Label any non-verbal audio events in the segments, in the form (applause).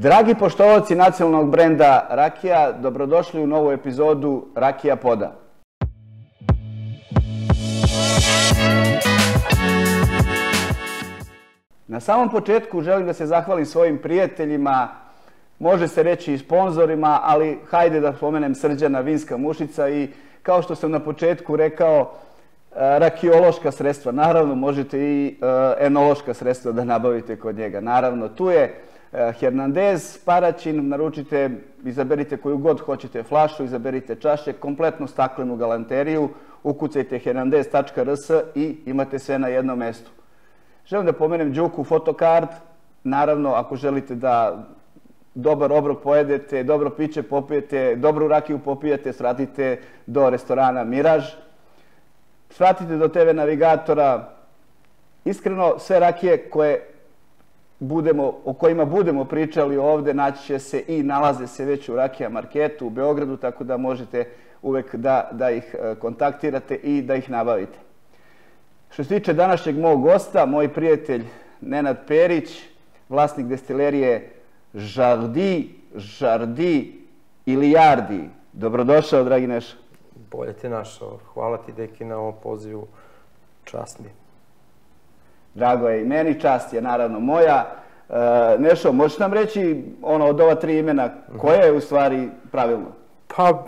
Dragi poštovaci nacionalnog brenda Rakija, dobrodošli u novu epizodu Rakija Poda. Na samom početku želim da se zahvalim svojim prijateljima, može se reći i sponzorima, ali hajde da spomenem Srđana Vinska Mušica i kao što sam na početku rekao, e, rakiološka sredstva. Naravno, možete i e, enološka sredstva da nabavite kod njega. Naravno, tu je Hernandez, Paraćin, naručite, izaberite koju god hoćete flašu, izaberite čaše, kompletnu staklenu galanteriju, ukucajte hernandez.rs i imate sve na jednom mestu. Želim da pomenem Đuku Fotokard, naravno ako želite da dobar obrok pojedete, dobro piće popijete, dobru rakiju popijete, svratite do restorana Miraž, svratite do TV navigatora, iskreno sve rakije koje budemo, o kojima budemo pričali ovde naći će se i nalaze se već u Rakija marketu u Beogradu, tako da možete uvek da, da ih e, kontaktirate i da ih nabavite. Što se tiče današnjeg mog gosta, moj prijatelj Nenad Perić, vlasnik destilerije Žardi, Žardi ili Jardi. Dobrodošao, dragi Neša. Bolje te našao. Hvala ti, deki, na ovom pozivu. Čast mi. Drago je i meni, čast je naravno moja. E, Nešo, možeš nam reći ono od ova tri imena, koje je u stvari pravilno? Pa,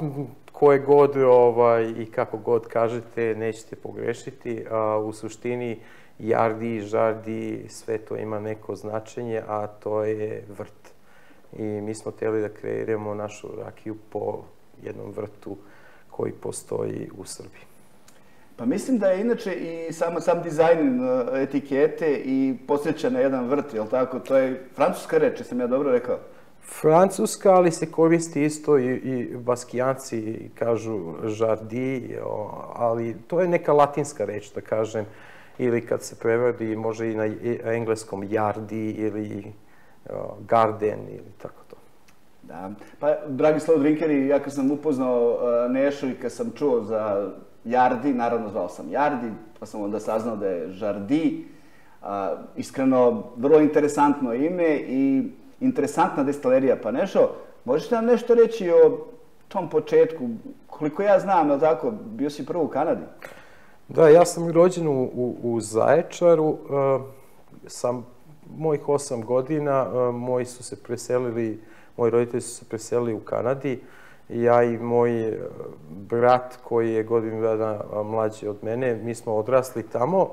koje god ovaj, i kako god kažete, nećete pogrešiti. A, u suštini, jardi, žardi, sve to ima neko značenje, a to je vrt. I mi smo hteli da kreiramo našu rakiju po jednom vrtu koji postoji u Srbiji. Pa mislim da je inače i sam, sam dizajn e, etikete i posjeća na jedan vrt, jel tako? To je francuska reč, sam ja dobro rekao? Francuska, ali se koristi isto i, i baskijanci kažu žardi, ali to je neka latinska reč, da kažem, ili kad se prevodi može i na engleskom jardi ili garden ili tako to. Da. Pa, dragi Slav Drinkeri, ja kad sam upoznao uh, Nešu i kad sam čuo za Jardi, naravno zvao sam Jardi, pa sam onda saznao da je Žardi. Iskreno, vrlo interesantno ime i interesantna destilerija. Pa Nešo, možeš nam nešto reći o tom početku? Koliko ja znam, je tako, bio si prvo u Kanadi? Da, ja sam rođen u, u, u Zaječaru, uh, sam mojih osam godina, uh, moji su se preselili, moji roditelji su se preselili u Kanadi, ja i moj uh, brat koji je godinu dana mlađi od mene, mi smo odrasli tamo.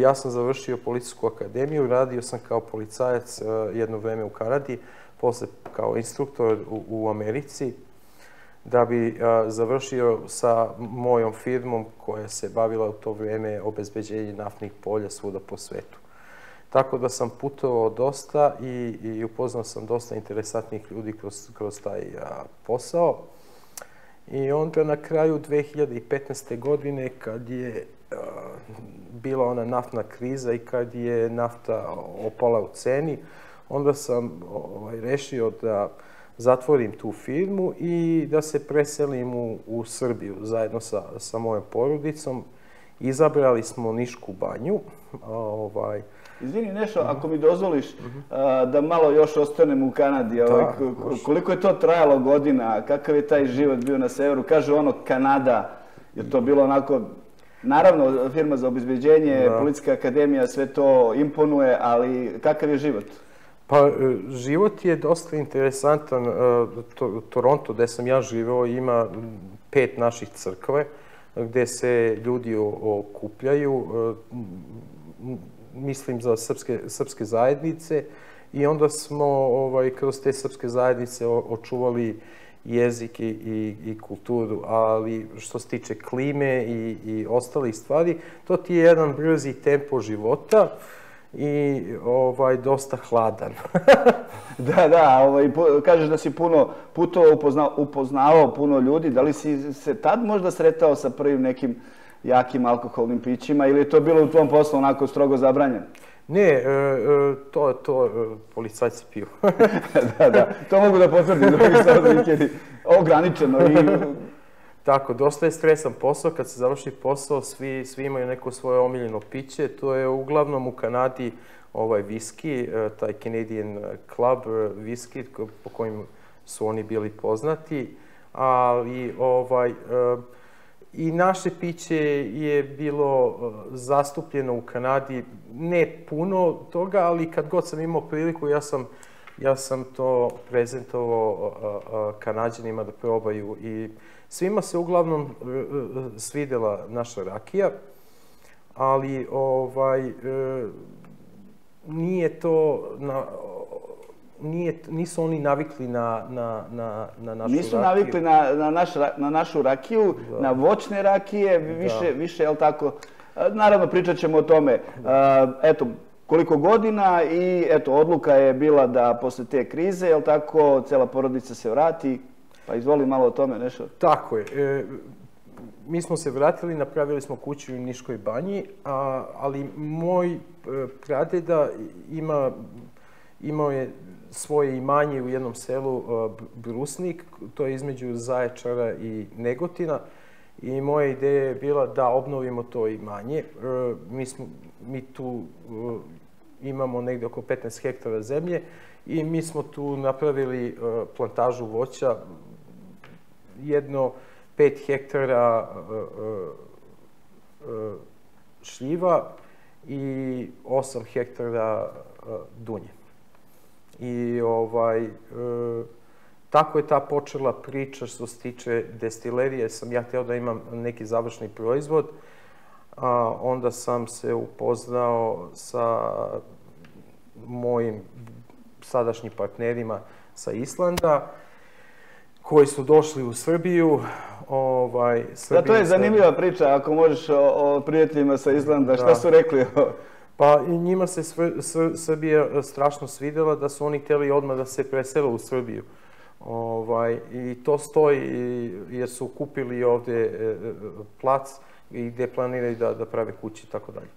Ja sam završio policijsku akademiju, radio sam kao policajac jedno vreme u Kanadi, posle kao instruktor u, u Americi da bi završio sa mojom firmom koja se bavila u to vrijeme obezbeđenje naftnih polja svuda po svetu. Tako da sam putovao dosta i, i upoznao sam dosta interesantnih ljudi kroz, kroz taj posao. I onda na kraju 2015. godine kad je bila ona naftna kriza i kad je nafta opala u ceni, onda sam ovaj, rešio da zatvorim tu firmu i da se preselim u, u Srbiju zajedno sa, sa mojom porodicom. Izabrali smo Nišku banju. Ovaj, Izvini, Nešo, uh -huh. ako mi dozvoliš -huh. da malo još ostanem u Kanadi, ovaj, koliko je to trajalo godina, kakav je taj život bio na severu? Kaže ono Kanada, je to bilo onako Naravno, firma za obezbeđenje, da. Policijska akademija, sve to imponuje, ali kakav je život? Pa, e, život je dosta interesantan. E, Toronto, gde sam ja živeo, ima pet naših crkve, gde se ljudi okupljaju, e, mislim za srpske, srpske zajednice, i onda smo ovaj, kroz te srpske zajednice očuvali jezik i, i, i kulturu, ali što se tiče klime i, i ostalih stvari, to ti je jedan brzi tempo života. I ovaj dosta hladan. (laughs) da, da, ovaj kažeš da si puno putovao, upoznao, upoznavao puno ljudi, da li si se tad možda sretao sa prvim nekim jakim alkoholnim pićima ili je to bilo u tvom poslu onako strogo zabranjeno? Ne, e, e, to, to e, policajci piju. (laughs) (laughs) da, da, to mogu da potvrdim, drugi sad ograničeno i Tako, dosta je stresan posao. Kad se završi posao, svi, svi imaju neko svoje omiljeno piće. To je uglavnom u Kanadi ovaj viski, taj Canadian Club viski po kojim su oni bili poznati. Ali ovaj, i naše piće je bilo zastupljeno u Kanadi, ne puno toga, ali kad god sam imao priliku, ja sam, ja sam to prezentovao Kanadjanima da probaju. I Svima se uglavnom e, e, svidela naša rakija, ali ovaj, e, nije to na, nije, nisu oni navikli na, na, na, na našu nisu rakiju. Nisu navikli na, na, naš, na našu rakiju, da. na voćne rakije, više, da. više, jel tako? Naravno, pričat ćemo o tome. Da. Eto, koliko godina i eto, odluka je bila da posle te krize, jel tako, cela porodica se vrati. Pa izvoli malo o tome nešto. Tako je. E, mi smo se vratili, napravili smo kuću u Niškoj banji, a, ali moj e, pradeda ima, imao je svoje imanje u jednom selu e, Brusnik, to je između Zaječara i Negotina. I moja ideja je bila da obnovimo to imanje. E, mi, smo, mi tu e, imamo negde oko 15 hektara zemlje i mi smo tu napravili plantažu voća, jedno 5 hektara šljiva i 8 hektara dunje. I ovaj, tako je ta počela priča što se tiče destilerije. Sam ja hteo da imam neki završni proizvod, a onda sam se upoznao sa mojim sadašnjim partnerima sa Islanda koji su došli u Srbiju. Ovaj, Srbija da, to je zanimljiva priča, ako možeš o, o prijateljima sa Islanda, šta da. su rekli? Pa njima se Srbija e, strašno svidela da su oni hteli odmah da se presele u Srbiju. Ovaj, I to stoji jer su kupili ovde e, e, plac i gde planiraju da, da prave kući i tako dalje.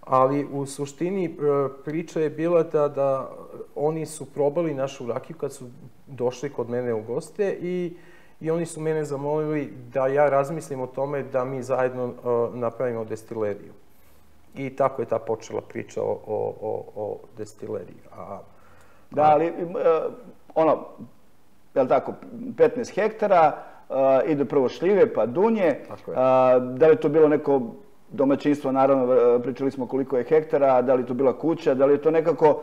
Ali u suštini priča je bila da, da oni su probali našu rakiju kad su došli kod mene u goste i, i oni su mene zamolili da ja razmislim o tome da mi zajedno napravimo destileriju. I tako je ta počela priča o, o, o, o destileriji. A, da, ali, uh, ono, je li tako, 15 hektara, uh, idu prvo šljive, pa dunje. Tako je. Uh, da li to bilo neko domaćinstvo, naravno, pričali smo koliko je hektara, da li to bila kuća, da li je to nekako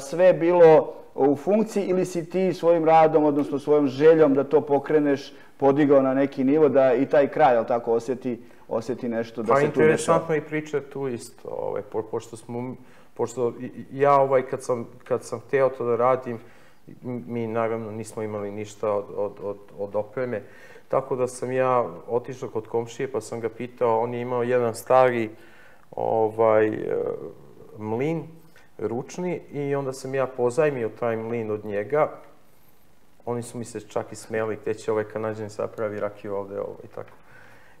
sve bilo u funkciji ili si ti svojim radom, odnosno svojom željom da to pokreneš, podigao na neki nivo da i taj kraj, ali tako, osjeti, osjeti nešto da pa, se tu dešava. Pa interesantno i priča tu isto, ovaj, po, pošto smo, pošto ja ovaj, kad sam, kad sam hteo to da radim, mi naravno nismo imali ništa od, od, od, od opreme, tako da sam ja otišao kod komšije pa sam ga pitao, on je imao jedan stari ovaj, e, mlin, ručni i onda sam ja pozajmio taj mlin od njega. Oni su mi se čak i smeli, gde će ovaj kanadžan sad pravi rakiju ovde, ovo i tako.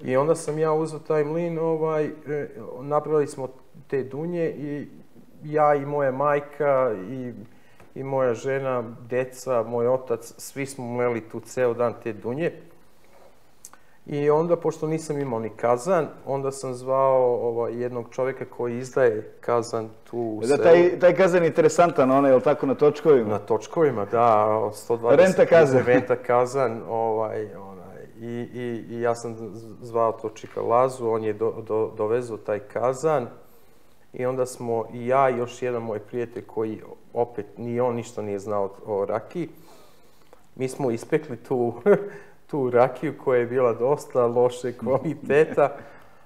I onda sam ja uzao taj mlin, ovaj, e, napravili smo te dunje i ja i moja majka i, i moja žena, deca, moj otac, svi smo mleli tu ceo dan te dunje. I onda, pošto nisam imao ni kazan, onda sam zvao ovaj, jednog čoveka koji izdaje kazan tu u da, taj, taj kazan je interesantan, onaj, je li tako, na točkovima? Na točkovima, da, 120. Renta kazan. Renta kazan, ovaj, i, i, i ja sam zvao to Čika Lazu, on je do, do, dovezao taj kazan i onda smo i ja i još jedan moj prijatelj koji opet ni on ništa nije znao o raki, mi smo ispekli tu (laughs) tu rakiju koja je bila dosta loše kvaliteta,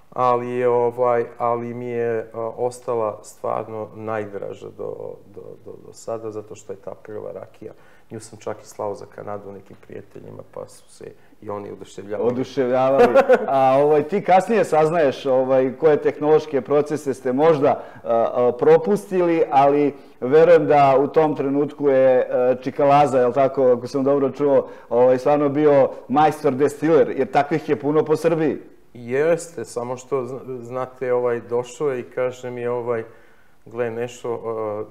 ali, ovaj, ali mi je a, ostala stvarno najdraža do, do, do, do sada, zato što je ta prva rakija. Nju sam čak i slao za Kanadu nekim prijateljima, pa su se i oni oduševljavali. Oduševljavali. A ovaj, ti kasnije saznaješ ovaj, koje tehnološke procese ste možda a, a, propustili, ali verujem da u tom trenutku je a, Čikalaza, je tako, ako sam dobro čuo, ovaj, stvarno bio majstor destiler, jer takvih je puno po Srbiji. Jeste, samo što znate, ovaj, došao je i kaže mi ovaj, gle, nešto,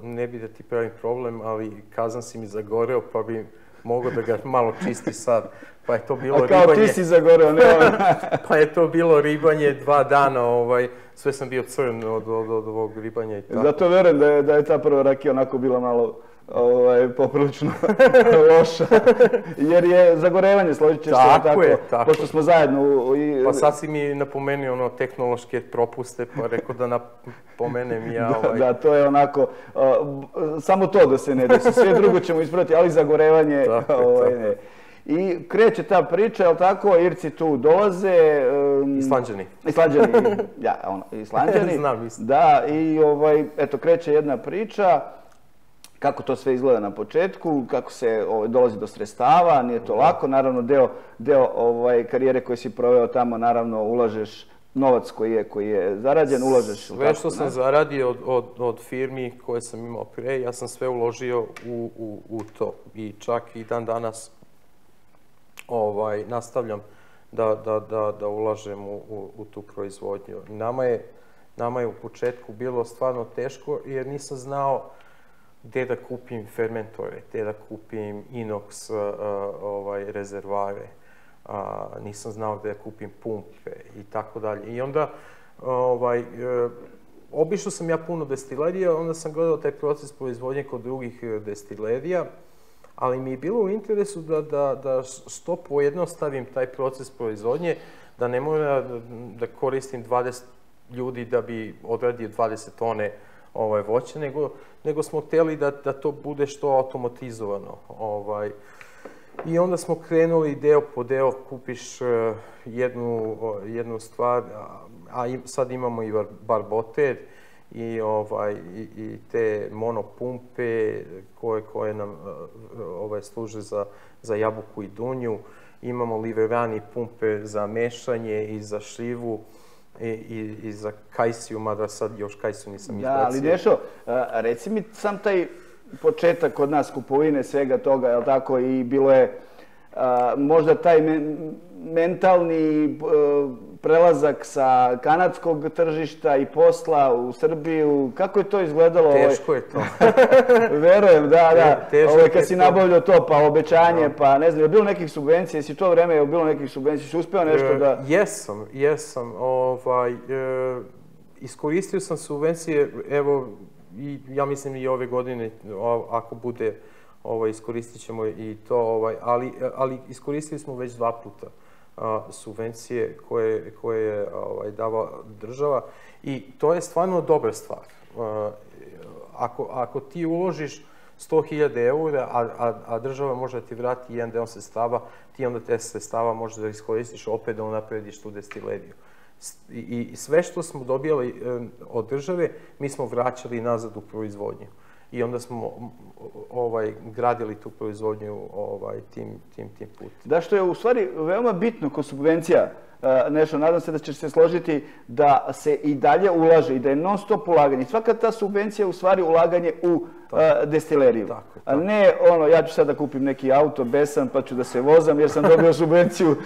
ne bi da ti pravim problem, ali kazan si mi zagoreo, pa bi mogao da ga malo čisti sad. Pa je to bilo A kao ribanje. ti si zagoreo, ne on. (laughs) Pa je to bilo ribanje dva dana, ovaj, sve sam bio crn od, od, od ovog ribanja i tako. Zato verujem da je, da je ta prva rakija onako bila malo ovaj, poprilično (laughs) loša. Jer je zagorevanje, složit ćeš se, Tako tako, je, tako pošto smo zajedno u, i, Pa sad si mi napomenuo ono tehnološke propuste, pa rekao da napomenem (laughs) ja Da, ovaj... da, to je onako, uh, samo to da se ne desi, sve drugo ćemo ispraviti, ali zagorevanje, Tako (laughs) ovaj, tako. ne. I kreće ta priča, jel tako, Irci tu dolaze. Um, Islanđani. Islanđani, ja, ono, Islanđani. Znam, mislim. Da, i ovaj, eto, kreće jedna priča, kako to sve izgleda na početku, kako se ovaj, dolazi do sredstava, nije to lako, naravno deo, deo ovaj, karijere koje si proveo tamo, naravno ulažeš novac koji je, koji je zarađen, ulažeš. Sve što sam zaradio od, od, od firmi koje sam imao pre, ja sam sve uložio u, u, u to. I čak i dan danas ovaj, nastavljam da, da, da, da ulažem u, u, u tu proizvodnju. Nama je, nama je u početku bilo stvarno teško jer nisam znao gde da kupim fermentore, gde da kupim inox uh, ovaj, rezervare, a, nisam znao gde da kupim pumpe i tako dalje. I onda ovaj, obišao sam ja puno destilerija, onda sam gledao taj proces proizvodnje kod drugih destilerija, ali mi je bilo u interesu da, da, da što pojednostavim taj proces proizvodnje, da ne mora da, da koristim 20 ljudi da bi odradio 20 tone ovaj, voća, nego, nego smo hteli da, da to bude što automatizovano. Ovaj, I onda smo krenuli deo po deo, kupiš eh, jednu, jednu stvar, a, a sad imamo i bar- barboter i, ovaj, i, i te monopumpe koje, koje nam eh, ovaj, služe za, za jabuku i dunju. Imamo liverani pumpe za mešanje i za šljivu i, i, i za kajsiju, mada sad još kajsiju nisam izbacio. Da, ali Dešo, a, reci mi sam taj početak kod nas kupovine svega toga, jel tako, i bilo je a, možda taj men- mentalni e, prelazak sa kanadskog tržišta i posla u Srbiju, kako je to izgledalo? ovaj, Teško je to. (laughs) Verujem, da, da. teško Ovaj, je kad si nabavljao to, pa obećanje, pa ne znam, je bilo nekih subvencija, jesi to vreme je bilo nekih subvencija, si uspeo nešto E, da... Jesam, jesam. Ovaj, e, iskoristio sam subvencije, evo, i, ja mislim i ove godine, o- ako bude, ovaj, iskoristit ćemo i to, ovaj, ali, ali iskoristili smo već dva puta subvencije koje, koje je ovaj, dava država i to je stvarno dobra stvar. Ako, ako ti uložiš 100.000 eura, a, a, a država može da ti vrati jedan deo sredstava, ti onda te sredstava možeš da iskoristiš opet da unaprediš tu destileriju. I, I sve što smo dobijali od države, mi smo vraćali nazad u proizvodnju. I onda smo ovaj, gradili tu proizvodnju ovaj, tim, tim, tim putem. Da, što je u stvari veoma bitno kod subvencija, e, nešto, nadam se da ćeš se složiti da se i dalje ulaže i da je non stop ulaganje. Svaka ta subvencija je u stvari ulaganje u e, destileriju. Tako, A ne ono, ja ću sad da kupim neki auto besan pa ću da se vozam jer sam dobio (laughs) subvenciju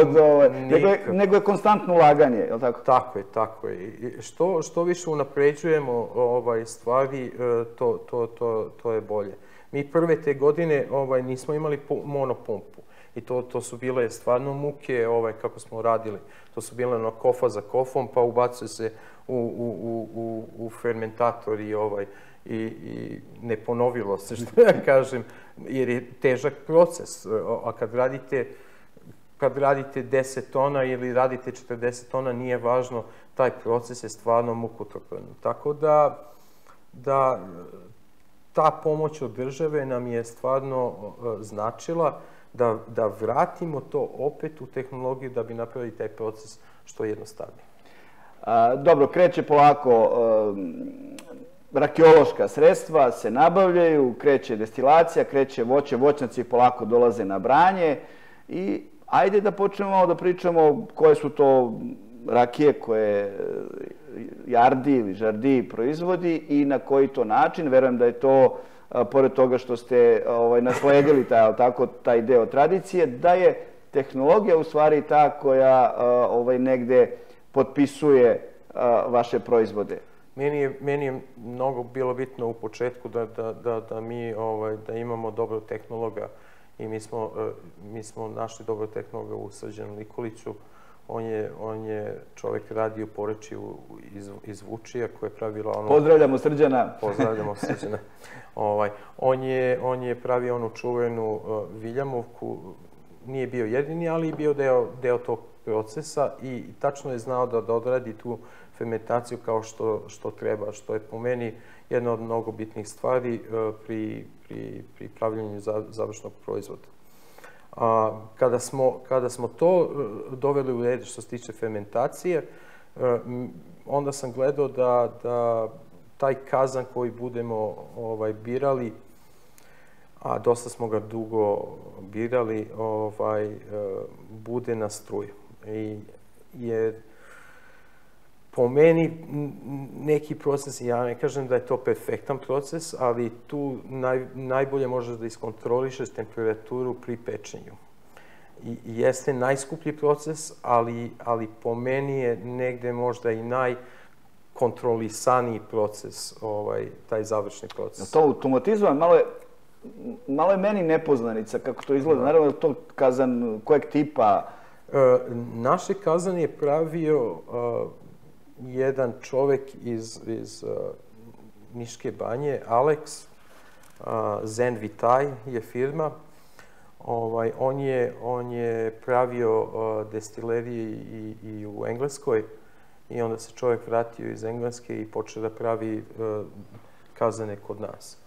od ovaj, nego je, nego je konstantno ulaganje, je li tako? Tako je, tako je. I što, što više unapređujemo ovaj, stvari, e, to, to, to, to je bolje. Mi prve te godine ovaj, nismo imali pu- monopumpu. I to, to su bile stvarno muke ovaj, kako smo radili. To su bile ono kofa za kofom, pa ubacuje se u, u, u, u fermentator i, ovaj, i, i ne ponovilo se, što ja kažem, jer je težak proces. A kad radite kad radite 10 tona ili radite 40 tona, nije važno, taj proces je stvarno mukotrpan. Tako da, da ta pomoć od države nam je stvarno e, značila da, da vratimo to opet u tehnologiju da bi napravili taj proces što jednostavnije. A, dobro, kreće polako um, rakiološka sredstva se nabavljaju, kreće destilacija, kreće voće, voćnjaci polako dolaze na branje i ajde da počnemo da pričamo koje su to rakije koje e, Jardi ili Žardi proizvodi i na koji to način. Verujem da je to, pored toga što ste ovaj, nasledili taj, tako, taj deo tradicije, da je tehnologija u stvari ta koja ovaj, negde potpisuje vaše proizvode. Meni je, meni je mnogo bilo bitno u početku da, da, da, da mi ovaj, da imamo dobro tehnologa i mi smo, e, mi smo našli dobro tehnologa u Srđanu Nikoliću. On je, on je čovek radi u Porečiju iz, iz Vučija koje je pravila ono... Pozdravljamo Srđana. Pozdravljamo Srđana. (laughs) ovaj, on, je, on je pravio onu čuvenu uh, Viljamovku, nije bio jedini, ali je bio deo, deo tog procesa i tačno je znao da, da odradi tu fermentaciju kao što, što treba, što je po meni jedna od mnogo bitnih stvari uh, pri, pri, pri pravljenju završnog proizvoda. A, kada, smo, kada smo to uh, doveli u red što se tiče fermentacije, uh, onda sam gledao da, da taj kazan koji budemo ovaj, birali, a dosta smo ga dugo birali, ovaj, bude na struju. I, je po meni neki proces, ja ne kažem da je to perfektan proces, ali tu naj, najbolje možeš da iskontrolišeš temperaturu pri pečenju. I, jeste najskuplji proces, ali, ali po meni je negde možda i najkontrolisaniji proces, ovaj, taj završni proces. To automatizovan, malo je, malo je meni nepoznanica kako to izgleda. Da. Naravno, to kazan kojeg tipa? E, naše kazan je pravio jedan čovek iz, iz uh, Niške banje, Alex, uh, Zen Vitaj je firma. Ovaj, on, je, on je pravio uh, destilerije i, i u Engleskoj i onda se čovek vratio iz Engleske i počeo da pravi uh, kazane kod nas.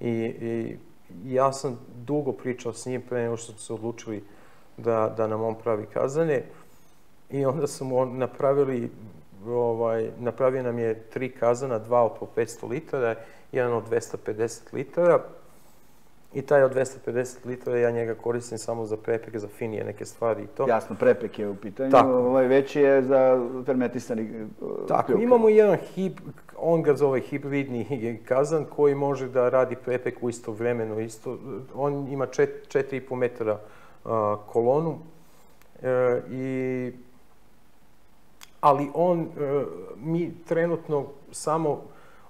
I, I ja sam dugo pričao s njim pre nego što su se odlučili da, da nam on pravi kazane. I onda smo napravili ovaj, napravio nam je tri kazana, dva od po 500 litara, jedan od 250 litara. I taj od 250 litara ja njega koristim samo za prepeke, za finije neke stvari i to. Jasno, prepek je u pitanju, Tako. ovaj veći je za fermentisani uh, Tako, imamo jedan hib, on ga zove hibridni kazan koji može da radi prepek u isto vremenu. Isto, on ima 4,5 metara uh, kolonu uh, i ali on, e, mi trenutno samo,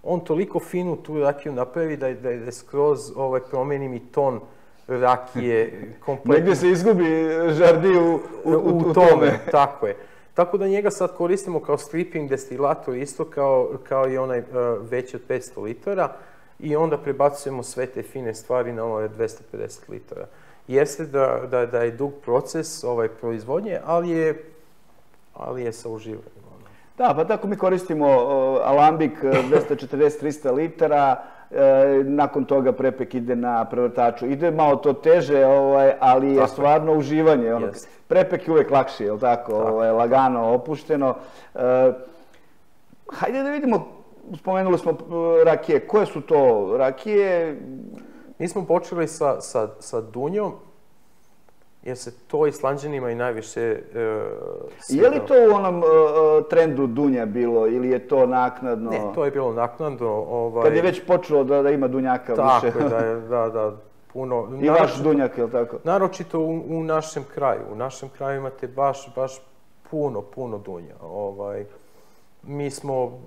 on toliko finu tu rakiju napravi da, da, da skroz ovaj, promeni mi ton rakije (laughs) kompletno. Negde se izgubi žardi u, u, u, u tome. tome. Tako je. Tako da njega sad koristimo kao stripping destilator isto kao, kao i onaj uh, veći od 500 litara i onda prebacujemo sve te fine stvari na ove 250 litara. Jeste da, da, da je dug proces ovaj, proizvodnje, ali je ali je sa uživanjem. Da, pa tako mi koristimo uh, alambik (laughs) 240-300 litara, e, nakon toga prepek ide na prevrtaču. Ide malo to teže, ovaj, ali je tako stvarno uživanje. Ono, prepek je uvek lakši, je li tako? tako. Ovaj, lagano, opušteno. E, hajde da vidimo, spomenuli smo rakije. Koje su to rakije? Mi smo počeli sa, sa, sa Dunjom, jer se to Islanđanima i najviše uh, Je li to u onom uh, trendu Dunja bilo ili je to naknadno? Ne, to je bilo naknadno. Ovaj... Kad je već počelo da, da ima Dunjaka tako više. Tako da je, da, da, puno. (laughs) I naročito, vaš Dunjak, je li tako? Naročito u, u našem kraju. U našem kraju imate baš, baš puno, puno Dunja. Ovaj, mi smo,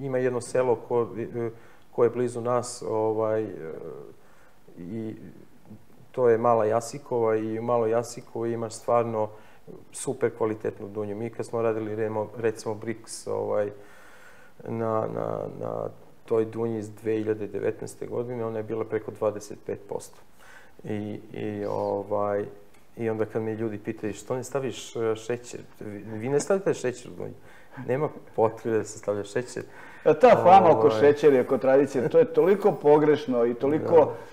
ima jedno selo ko, koje je blizu nas, ovaj, i to je Mala Jasikova i u Malo Jasikovo imaš stvarno super kvalitetnu dunju. Mi kad smo radili remo, recimo Brix ovaj, na, na, na toj dunji iz 2019. godine, ona je bila preko 25%. I, i, ovaj, I onda kad mi ljudi pitaju što ne staviš e, šećer, vi ne stavite šećer u dunju. Nema potrebe da se stavlja šećer. E, ta fama ovaj... oko šećera i oko tradicije, to je toliko pogrešno i toliko... Da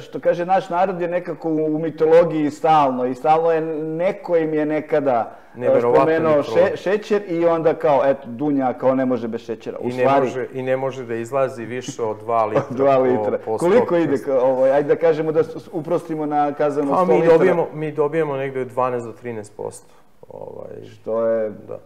što kaže naš narod je nekako u mitologiji stalno i stalno je neko im je nekada spomenuo še, šećer i onda kao eto Dunja kao ne može bez šećera. U I, ne stvari, može, I ne može da izlazi više od 2 (laughs) litra. od 2 litra. Po, po Koliko ide ovo? Ajde da kažemo da uprostimo na kazano 100 pa, mi dobijemo, mi dobijemo negde 12 do 13 posto. Ovaj, što je... Da.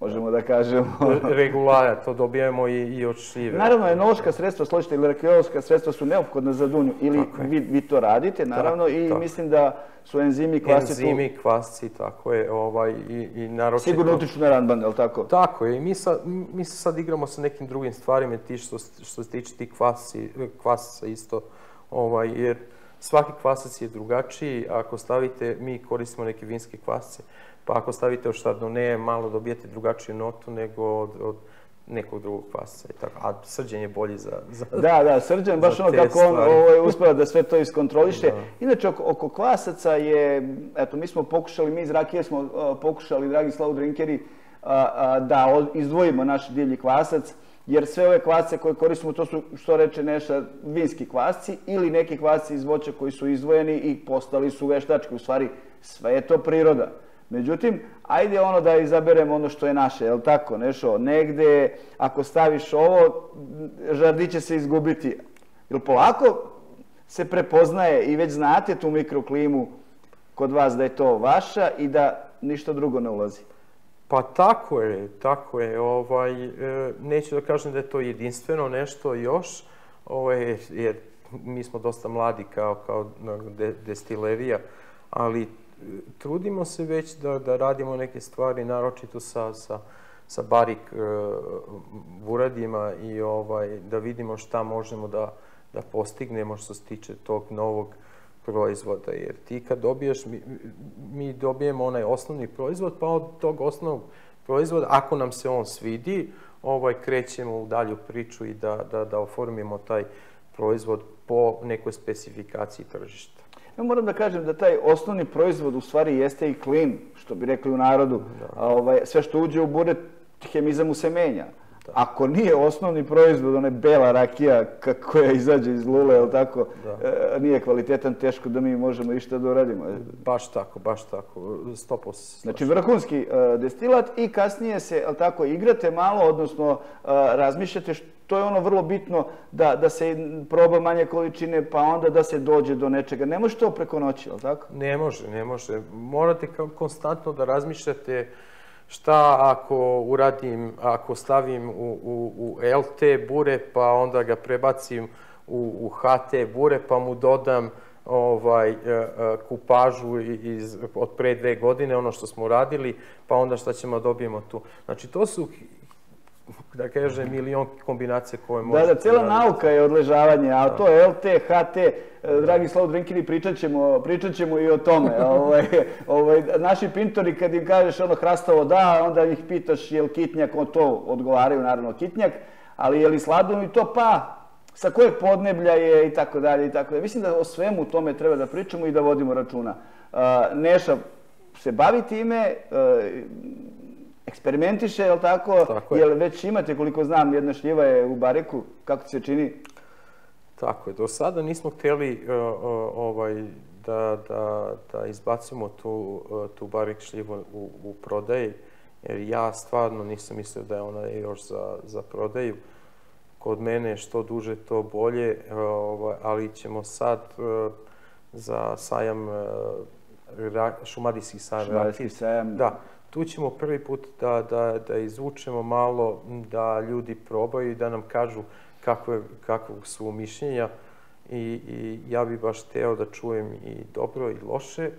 Možemo da kažemo. (laughs) Regulaja, to dobijemo i, i od šljive. Naravno, enološka sredstva, složite, ili arkeološka sredstva su neophodna za dunju, ili vi, vi to radite, naravno, Tako, i tako. mislim da su enzimi, kvasci tu Enzimi, kvasci, tako je, ovaj, i, i naročito... sigurno utiču na ranban, je li tako? Tako je, i mi, sa, mi se sad igramo sa nekim drugim stvarima, ti što, što se tiče tih kvasi, kvasica isto, ovaj, jer svaki kvasac je drugačiji, ako stavite, mi koristimo neke vinske kvasce, pa ako stavite od šardonnay, malo dobijete drugačiju notu nego od, od nekog drugog kvasca i tako, a srđan je bolji za... za Da, da, srđan, baš ono kako on ovaj, uspeva da sve to iskontroliše. Da. Inače, oko, oko kvasaca je, eto, mi smo pokušali, mi iz Rakije smo a, pokušali, dragi Slavu Drinkeri, a, a, da od- izdvojimo naš divlji kvasac, jer sve ove kvasce koje koristimo, to su, što reče Neša, vinski kvasci ili neki kvasci iz voća koji su izdvojeni i postali su veštački. U stvari, sve je to priroda. Međutim, ajde ono da izaberemo ono što je naše, je li tako, Nešo? Negde, ako staviš ovo, žardi će se izgubiti. Jel polako se prepoznaje i već znate tu mikroklimu kod vas da je to vaša i da ništa drugo ne ulazi? Pa tako je, tako je. Ovaj, e, neću da kažem da je to jedinstveno nešto još, ovaj, jer mi smo dosta mladi kao, kao de, destilerija, ali trudimo se već da, da radimo neke stvari, naročito sa, sa, sa barik e, uradima i ovaj, da vidimo šta možemo da, da postignemo što se tiče tog novog proizvoda, jer ti kad dobiješ, mi, mi dobijemo onaj osnovni proizvod, pa od tog osnovnog proizvoda, ako nam se on svidi, ovaj, krećemo u dalju priču i da, da, da oformimo taj proizvod po nekoj specifikaciji tržišta. Ja moram da kažem da taj osnovni proizvod u stvari jeste i klin, što bi rekli u narodu. A, ovaj, sve što uđe u buret, hemizam mu se menja. Ako nije osnovni proizvod, ona bela rakija koja izađe iz lule, jel tako, e, nije kvalitetan, teško da mi možemo išta da uradimo. Baš tako, baš tako, 100% se Znači vrhunski e, destilat i kasnije se, jel tako, igrate malo, odnosno e, razmišljate što je ono vrlo bitno da, da se proba manje količine, pa onda da se dođe do nečega. Ne može to preko noći, jel tako? Ne može, ne može. Morate konstantno da razmišljate šta ako uradim, ako stavim u, u, u LT bure, pa onda ga prebacim u, u HT bure, pa mu dodam ovaj, e, e, kupažu iz, od pre dve godine, ono što smo radili, pa onda šta ćemo da dobijemo tu. Znači, to su, da kažem, milion kombinacija koje Da, možete da, cijela raditi. nauka je odležavanje, a to je LT, HT, e, dragi Slav Drinkini, pričat ćemo, pričat ćemo i o tome. (laughs) ovaj, ovaj, naši pintori, kad im kažeš ono hrastavo da, onda ih pitaš je li kitnjak, on to odgovaraju, naravno kitnjak, ali je li sladoled i to pa, sa kojeg podneblja je i tako dalje i tako dalje. Mislim da o svemu tome treba da pričamo i da vodimo računa. Uh, Neša se bavi time, uh, eksperimentiše, je li tako? Tako je. Jel već imate, koliko znam, jedna šljiva je u Bareku, kako se čini? Tako je. Do sada nismo htjeli uh, uh, ovaj, da, da, da izbacimo tu, uh, tu barik šljivu u, u prodaji, jer ja stvarno nisam mislio da je ona još za, za prodaju. Kod mene što duže to bolje, uh, ovaj, ali ćemo sad za sajam, šumadijski sajam, Šumadijski sajam. Da, tu ćemo prvi put da, da, da izvučemo malo, da ljudi probaju i da nam kažu kako, je, kakvog su mišljenja I, i ja bi baš hteo da čujem i dobro i loše,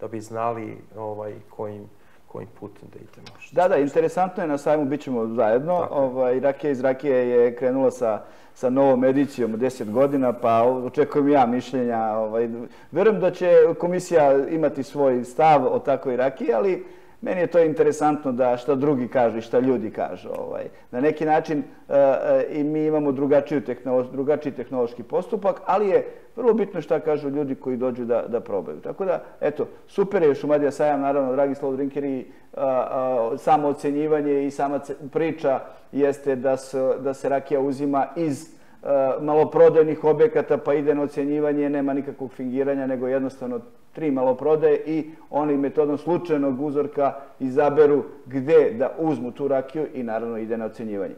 da bi znali ovaj, kojim, kojim putem da idemo. Da, da, interesantno je, na sajmu bit ćemo zajedno. Tako. Ovaj, Rakija iz Rakije je krenula sa, sa novom edicijom od 10 godina, pa očekujem ja mišljenja. Ovaj, verujem da će komisija imati svoj stav o takvoj rakiji, ali meni je to interesantno da šta drugi kažu i šta ljudi kažu. Ovaj. Na neki način e, e, i mi imamo drugačiju tehnolo, drugačiji tehnološki postupak, ali je vrlo bitno šta kažu ljudi koji dođu da, da probaju. Tako da, eto, super je Šumadija sajam, naravno, dragi Slow Drinkeri, a, a, samo ocenjivanje i sama priča jeste da se, da se rakija uzima iz a, maloprodajnih objekata pa ide na ocenjivanje, nema nikakvog fingiranja, nego jednostavno tri maloprodaje i oni metodom slučajnog uzorka izaberu gde da uzmu tu rakiju i naravno ide na ocenjivanje.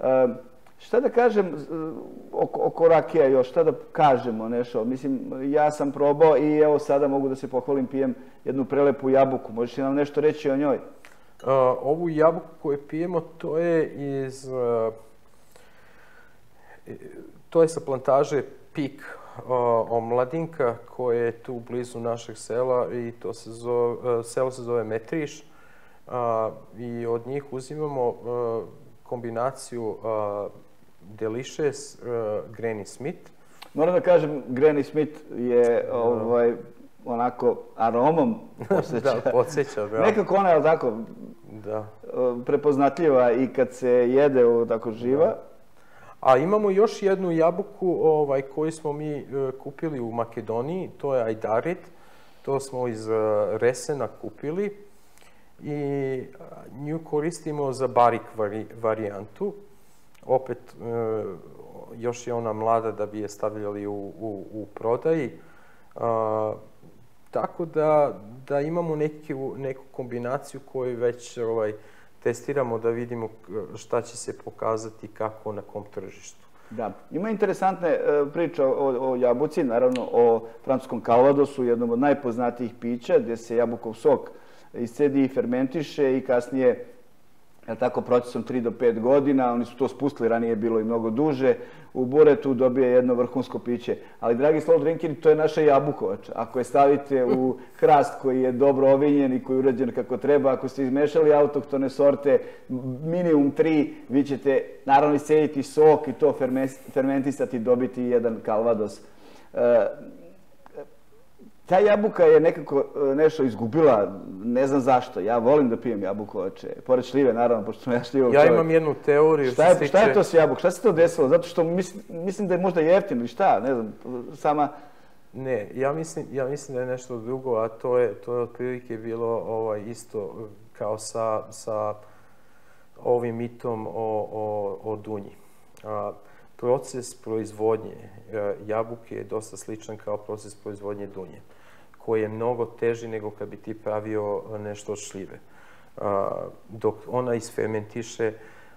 E, šta da kažem oko, oko rakija još, šta da kažemo nešto? Mislim, ja sam probao i evo sada mogu da se pohvalim, pijem jednu prelepu jabuku. Možeš li nam nešto reći o njoj? ovu jabuku koju pijemo, to je iz... to je sa plantaže Pik Omladinka, koje je tu blizu našeg sela i to se zove, selo se zove Metriš. I od njih uzimamo kombinaciju Delicious Granny Smith. Moram da kažem, Granny Smith je ovaj, onako aromom posjeća. (laughs) da, podsjeća, da. Nekako ona je tako da. prepoznatljiva i kad se jede u tako živa. Da. A imamo još jednu jabuku ovaj, koju smo mi e, kupili u Makedoniji, to je Ajdarit. To smo iz e, Resena kupili i nju koristimo za barik vari, varijantu. Opet, e, još je ona mlada da bi je stavljali u, u, u prodaji. Tako da, da imamo neki, neku kombinaciju koju već ovaj, testiramo da vidimo šta će se pokazati kako na kom tržištu. Da, ima interesantne e, priče o, o jabuci, naravno o francuskom kalvadosu, jednom od najpoznatijih pića, gde se jabukov sok iscedi i fermentiše i kasnije je tako, procesom 3 do 5 godina, oni su to spustili, ranije je bilo i mnogo duže, u buretu dobije jedno vrhunsko piće. Ali, dragi slow drinkeri, to je naša jabukovač. Ako je stavite u hrast koji je dobro ovinjen i koji je urađen kako treba, ako ste izmešali autoktone sorte, minimum 3, vi ćete naravno iscediti sok i to fermentisati i dobiti jedan kalvados. E, ta jabuka je nekako e, nešto izgubila, ne znam zašto. Ja volim da pijem jabukovače, pored šljive, naravno, pošto sam ja šljivog Ja imam jednu teoriju. Šta je, šta je to s jabukom? Šta se to desilo? Zato što mislim, mislim da je možda jeftino ili šta, ne znam, sama... Ne, ja mislim, ja mislim da je nešto drugo, a to je, to je otprilike bilo ovaj, isto kao sa, sa ovim mitom o, o, o dunji. A, proces proizvodnje e, jabuke je dosta sličan kao proces proizvodnje dunje koji je mnogo teži nego kad bi ti pravio nešto od šljive. Dok ona isfermentiše,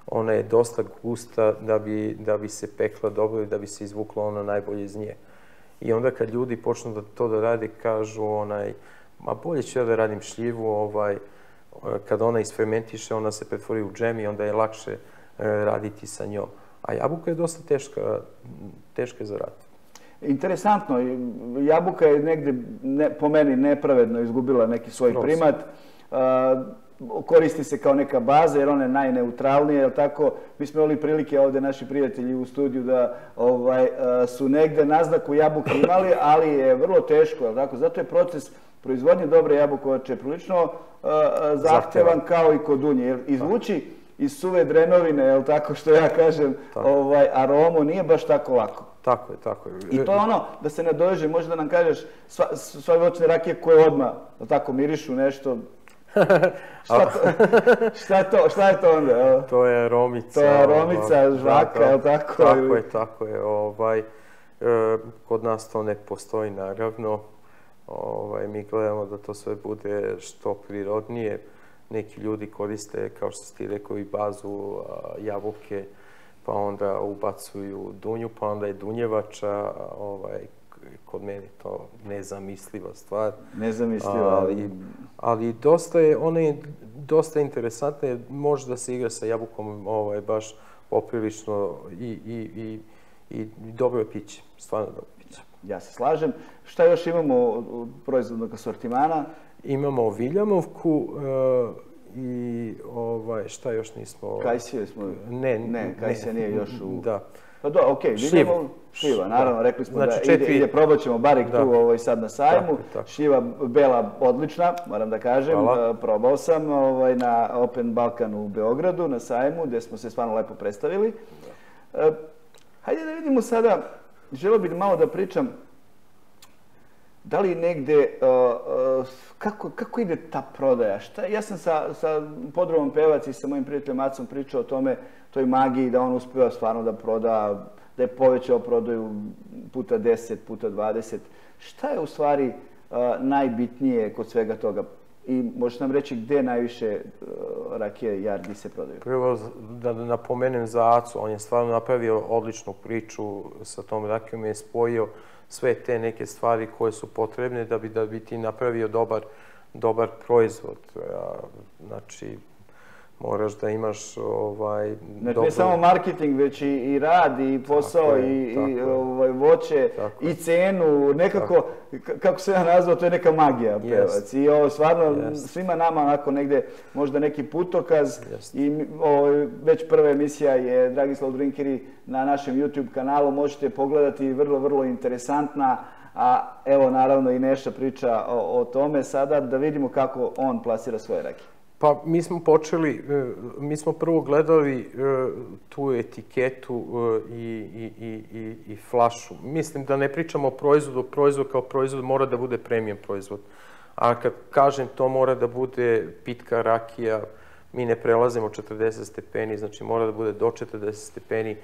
ona je dosta gusta da bi, da bi se pekla dobro i da bi se izvuklo ono najbolje iz nje. I onda kad ljudi počnu da to da rade, kažu onaj, ma bolje ću ja da radim šljivu, ovaj, kad ona isfermentiše, ona se pretvori u džem i onda je lakše e, raditi sa njom. A jabuka je dosta teška, teška za rad. Interesantno, jabuka je negde, ne, po meni, nepravedno izgubila neki svoj Prost. primat. Uh, koristi se kao neka baza jer ona je najneutralnija, je tako? Mi smo imali prilike ovde, naši prijatelji u studiju, da ovaj, su negde naznaku jabuke imali, ali je vrlo teško, je tako? Zato je proces proizvodnje dobre jabukovače prilično uh, zahtevan kao i kod dunje. Jer izvući iz suve drenovine, je tako što ja kažem, tako. ovaj, aromu nije baš tako lako. Tako je, tako je. I to je ono, da se ne dođe, može da nam kažeš sva, sva voćne rakije koje odmah, da tako, mirišu nešto, (laughs) šta, to, (laughs) šta, to, šta je to onda? To je romica. To je romica, ovaj, žvaka, da, je tako? Tako ili... je, tako je. Ovaj, e, kod nas to ne postoji, naravno. Ovaj, mi gledamo da to sve bude što prirodnije. Neki ljudi koriste, kao što si ti rekao, i bazu a, jabuke, pa onda ubacuju dunju, pa onda je dunjevača, ovaj, kod mene to nezamisliva stvar. Nezamisliva, ali... Ali dosta je, ona je dosta interesantna, jer može da se igra sa jabukom ovaj, baš poprilično i, i, i, i dobro piće, stvarno dobro piće. Ja se slažem. Šta još imamo od proizvodnog asortimana? Imamo viljamovku, uh, i ovaj, šta još nismo... Kajsije smo... Ne, ne, Kajsija nije još u... Da. Pa do, okej, okay, vidimo šiva, naravno, da. rekli smo znači, da četiri... ide, ide, probat ćemo barik da. tu ovaj, sad na sajmu. Tako, tako. Šiva bela odlična, moram da kažem, Hvala. probao sam ovaj, na Open Balkan u Beogradu, na sajmu, gde smo se stvarno lepo predstavili. Da. E, hajde da vidimo sada, želeo bih malo da pričam da li negde, uh, uh, kako, kako ide ta prodaja? Šta, ja sam sa, sa podrobom pevac i sa mojim prijateljem Macom pričao o tome, toj magiji, da on uspeva stvarno da proda, da je povećao prodaju puta 10, puta 20. Šta je u stvari uh, najbitnije kod svega toga? I možeš nam reći gde najviše uh, rakije Jardi se prodaju? Prvo da napomenem za Acu, on je stvarno napravio odličnu priču sa tom rakijom, je spojio sve te neke stvari koje su potrebne da bi, da ti napravio dobar, dobar proizvod. Znači, moraš da imaš ovaj znači, dobro... ne samo marketing, već i, i rad, i posao, tako i, i ovaj, voće, tako i cenu, nekako, tako. kako se ja nazvao, to je neka magija pevac. I ovo stvarno Jest. svima nama onako negde možda neki putokaz Jest. i ovo, već prva emisija je Dragislav Drinkeri na našem YouTube kanalu, možete pogledati, vrlo, vrlo interesantna. A evo naravno i Neša priča o, o tome sada, da vidimo kako on plasira svoje rakije. Pa mi smo počeli, e, mi smo prvo gledali e, tu etiketu e, i, i, i, i flašu. Mislim da ne pričamo o proizvodu, proizvod kao proizvod mora da bude premium proizvod. A kad kažem to mora da bude pitka rakija, mi ne prelazimo 40 stepeni, znači mora da bude do 40 stepeni,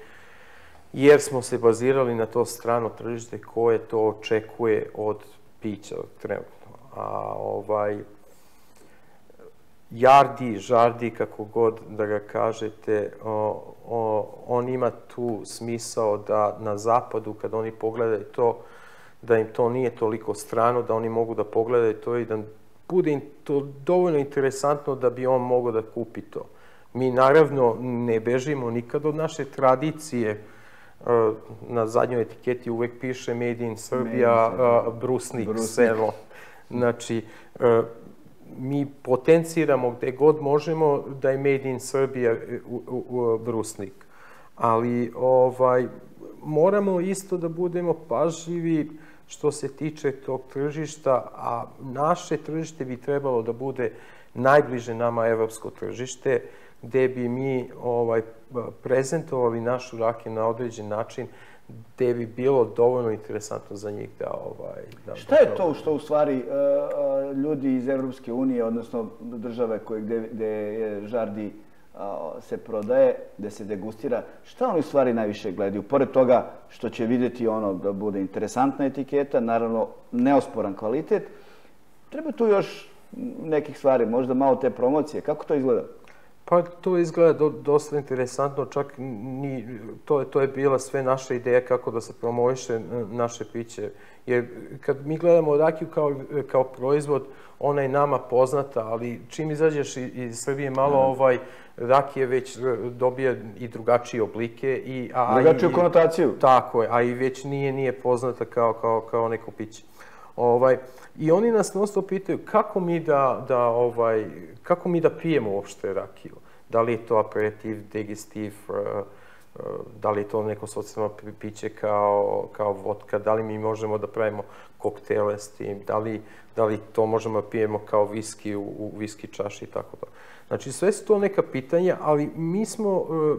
jer smo se bazirali na to strano tržište koje to očekuje od pića trenutno. A ovaj, Jardi, Žardi, kako god da ga kažete, o, o, on ima tu smisao da na zapadu, kad oni pogledaju to, da im to nije toliko strano, da oni mogu da pogledaju to i da bude im to dovoljno interesantno da bi on mogao da kupi to. Mi naravno ne bežimo nikad od naše tradicije, na zadnjoj etiketi uvek piše Made in Serbia, Brusnik, Brusnik, selo. Znači, mi potenciramo gde god možemo da je Made in u, u brusnik. Ali ovaj, moramo isto da budemo pažljivi što se tiče tog tržišta, a naše tržište bi trebalo da bude najbliže nama evropsko tržište, gde bi mi ovaj, prezentovali našu rakiju na određen način, gde bi bilo dovoljno interesantno za njih da... Ovaj, da Šta je to što u stvari uh, ljudi iz Evropske unije, odnosno države koje, gde, gde je žardi uh, se prodaje, gde se degustira, šta oni u stvari najviše gledaju? Pored toga što će videti ono da bude interesantna etiketa, naravno neosporan kvalitet, treba tu još nekih stvari, možda malo te promocije. Kako to izgleda? Pa to izgleda do, dosta interesantno, čak ni, to, to je bila sve naša ideja kako da se promoviše naše piće. Jer kad mi gledamo rakiju kao, kao proizvod, ona je nama poznata, ali čim izađeš iz Srbije malo mm. ovaj rakije već e, dobija i drugačije oblike i a drugačiju i, konotaciju. Tako je, a i već nije nije poznata kao kao kao neko piće. Ovaj I oni nas non pitaju kako mi da, da, ovaj, kako mi da pijemo uopšte rakiju. Da li je to aperitiv, digestiv, uh, uh, da li je to neko socijalno piće kao, kao vodka, da li mi možemo da pravimo koktele s tim, da li, da li to možemo da pijemo kao viski u, u viski čaši i tako da. Znači, sve su to neka pitanja, ali mi smo, uh,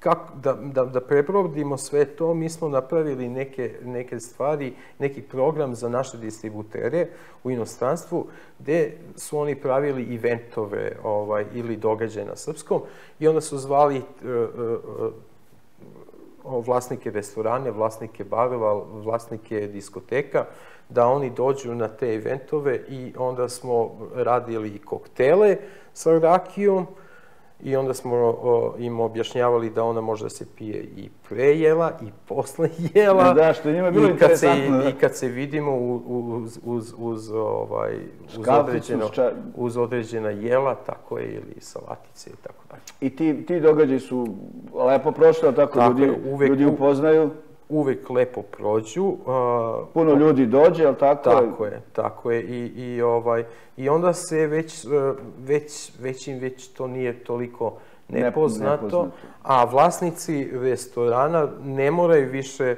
kako, da, da, da preprovodimo sve to, mi smo napravili neke, neke stvari, neki program za naše distributere u inostranstvu, gde su oni pravili eventove ovaj, ili događaje na srpskom i onda su zvali uh, uh, vlasnike restorane, vlasnike barova, vlasnike diskoteka, da oni dođu na te eventove i onda smo radili koktele sa rakijom, i onda smo o, im objašnjavali da ona može da se pije i pre jela i posle (laughs) jela. Da, što je njima bilo I kad Se, da. I kad se vidimo uz, uz, uz, ovaj, uz, određeno, ča... uz određena jela, tako je, ili salatice i tako dalje. I ti, ti događaji su lepo prošli, tako, tako ljudi, uvek, ljudi upoznaju? Uvek lepo prođu. Uh, Puno ljudi dođe, al tako? Tako je, tako je. I, i, ovaj, i onda se već, uh, već, već im već to nije toliko nepoznato, nepoznato. a vlasnici restorana ne moraju više,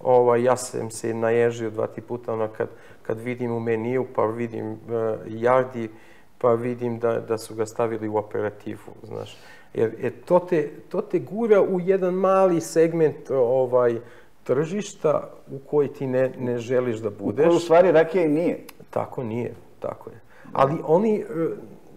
ovaj, ja sam se naježio dva ti puta, ono, kad, kad vidim u meniju, pa vidim uh, jardi, pa vidim da, da su ga stavili u operativu, znaš. Jer, jer to, te, to te gura u jedan mali segment ovaj, tržišta u koji ti ne, ne želiš da budeš. U kojoj u stvari rakija i nije. Tako nije, tako je. Ali oni e,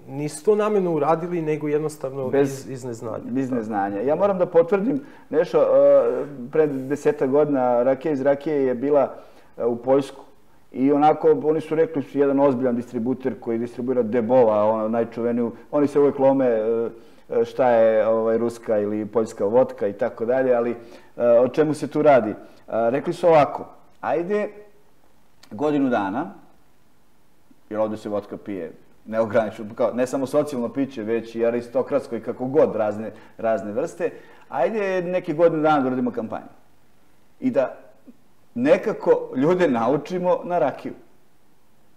nisu to nameno uradili, nego jednostavno Bez, iz, iz neznanja. Iz neznanja. Ja moram da potvrdim nešto, uh, pred deseta godina rakija iz rakije je bila uh, u Poljsku. I onako, oni su rekli su jedan ozbiljan distributer koji distribuira Debova, ono, najčuveniju. Oni se uvek lome uh, šta je ovaj, ruska ili poljska vodka i tako dalje, ali o čemu se tu radi? Rekli su ovako, ajde godinu dana jer ovde se vodka pije neograničeno, ne samo socijalno piće, već i aristokratsko i kako god razne, razne vrste. Ajde neki godinu dana da uradimo kampanju. I da nekako ljude naučimo na rakiju.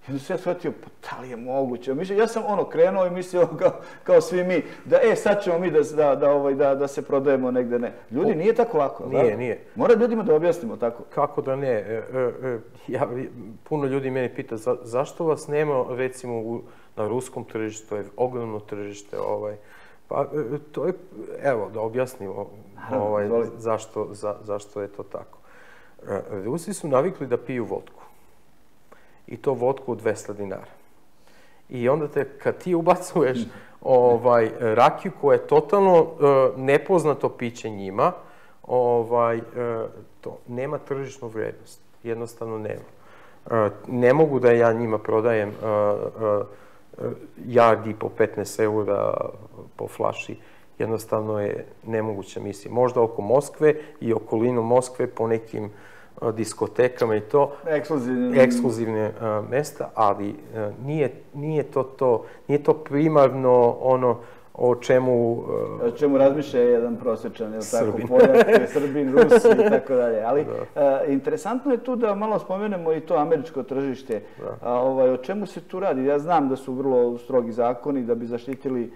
I onda se ja shvatio, pa da li je moguće? Mislim, ja sam ono krenuo i mislio (laughs) kao, kao svi mi, da e, sad ćemo mi da, da, da, ovaj, da, da se prodajemo negde, ne. Ljudi, nije tako lako. Nije, da? nije. Mora ljudima da objasnimo tako. Kako da ne? E, e, e, ja, puno ljudi mene pita, za, zašto vas nema, recimo, u, na ruskom tržištu, to je ogromno tržište, ovaj, Pa, e, to je, evo, da objasnimo ovaj, zašto, za, zašto je to tako. E, Rusi su navikli da piju vodku. I to vodku od 200 dinara. I onda te, kad ti ubacuješ ovaj, rakiju koja je totalno uh, nepoznato piće njima, ovaj, uh, to nema tržišnu vrednost. Jednostavno nema. Uh, ne mogu da ja njima prodajem uh, uh, jard i po 15 eura po flaši. Jednostavno je nemoguća misija. Možda oko Moskve i okolinu Moskve po nekim diskotekama i to. Ekskluzivne. Ekskluzivne mesta, ali nije, nije, to to, nije to primarno ono o čemu... O čemu razmišlja jedan prosječan, je tako, Poljak, (laughs) Srbin, Rus i tako dalje. Ali da. interesantno je tu da malo spomenemo i to američko tržište. Da. A, ovaj, o čemu se tu radi? Ja znam da su vrlo strogi zakoni da bi zaštitili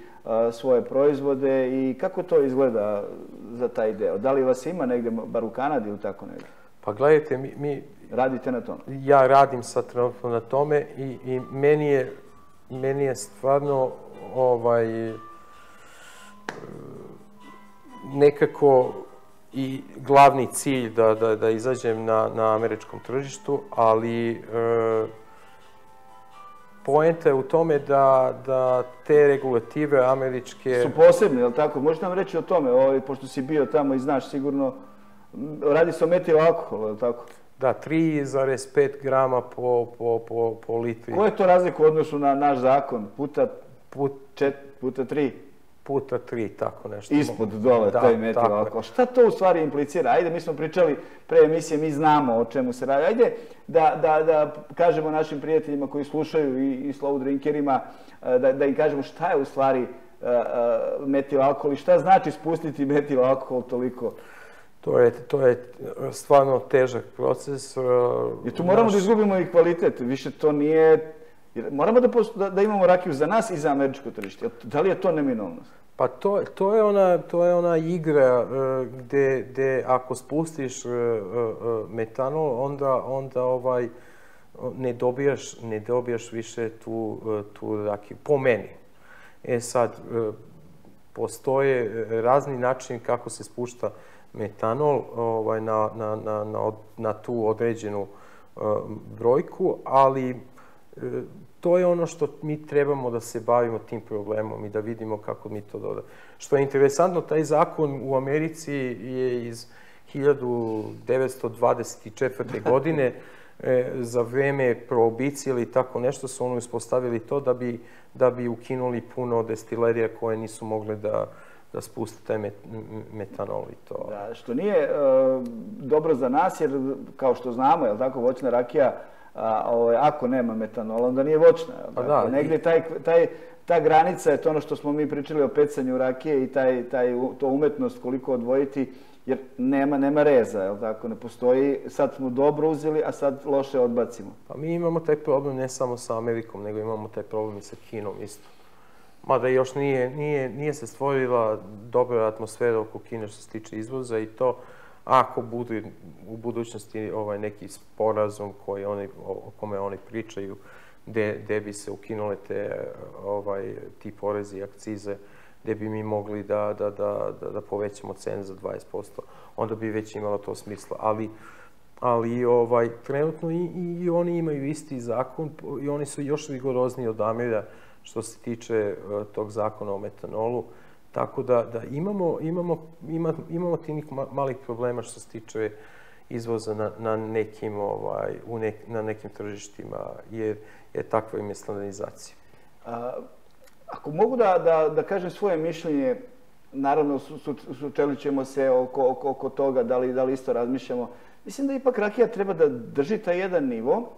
svoje proizvode i kako to izgleda za taj deo? Da li vas ima negde, bar u Kanadi ili tako negde? Pa gledajte, mi... mi Radite na tome? Ja radim sad trenutno na tome i, i meni, je, meni je stvarno ovaj, nekako i glavni cilj da, da, da izađem na, na američkom tržištu, ali e, poenta je u tome da, da te regulative američke... Su posebne, je li tako? Možete nam reći o tome, ovaj, pošto si bio tamo i znaš sigurno Radi se o metil alkoholu, je li tako? Da, 3,5 grama po, po, po, po litri. Koja je to razlika u odnosu na naš zakon? Puta, put, čet, puta 3? Puta 3, tako nešto. Ispod dole, da, taj metil alkohol. Šta to u stvari implicira? Ajde, mi smo pričali pre emisije, mi znamo o čemu se radi. Ajde da, da, da kažemo našim prijateljima koji slušaju i, i slow drinkerima, da, da im kažemo šta je u stvari metil alkohol i šta znači spustiti metil alkohol toliko To je, to je stvarno težak proces. Uh, I tu moramo naš... da izgubimo i kvalitet. Više to nije... Moramo da, da, da imamo rakiju za nas i za američko tržište. Da li je to neminovnost? Pa to, to, je ona, to je ona igra uh, gde, gde ako spustiš metanol, onda, onda ovaj, ne dobijaš, ne dobijaš više tu, tu rakiju. Po meni. E sad, postoje razni načini kako se spušta uh, metanol ovaj, na, na, na, na, na tu određenu uh, brojku, ali uh, to je ono što mi trebamo da se bavimo tim problemom i da vidimo kako mi to dodamo. Što je interesantno, taj zakon u Americi je iz 1924. (laughs) godine, e, za vreme prohibicije ili tako nešto su ono uspostavili to da bi, da bi ukinuli puno destilerija koje nisu mogle da, da spusti taj met, metanol i to. Da, što nije uh, dobro za nas, jer kao što znamo, je tako, voćna rakija, a, ovaj, ako nema metanola, onda nije voćna. Pa da, Negde taj, taj, ta granica je to ono što smo mi pričali o pecanju rakije i taj, taj, to umetnost koliko odvojiti, jer nema, nema reza, je tako, ne postoji, sad smo dobro uzeli, a sad loše odbacimo. Pa mi imamo taj problem ne samo sa Amerikom, nego imamo taj problem i sa Kinom isto mada još nije, nije, nije se stvorila dobra atmosfera oko Kine što se tiče izvoza i to ako bude u budućnosti ovaj neki sporazum koji oni, o kome oni pričaju, gde, gde bi se ukinule te, ovaj, ti porezi i akcize, gde bi mi mogli da, da, da, da, da povećamo cene za 20%, onda bi već imalo to smisla. Ali, ali ovaj, trenutno i, i oni imaju isti zakon i oni su još rigorozniji od Amira, što se tiče e, tog zakona o metanolu. Tako da, da imamo, imamo, ima, imamo tih malih problema što se tiče izvoza na, na nekim, ovaj, u nek, na nekim tržištima, jer je takva im je standardizacija. A, ako mogu da, da, da kažem svoje mišljenje, naravno su, su, sučelit ćemo se oko, oko, oko toga, da li, da li isto razmišljamo. Mislim da ipak rakija treba da drži taj jedan nivo,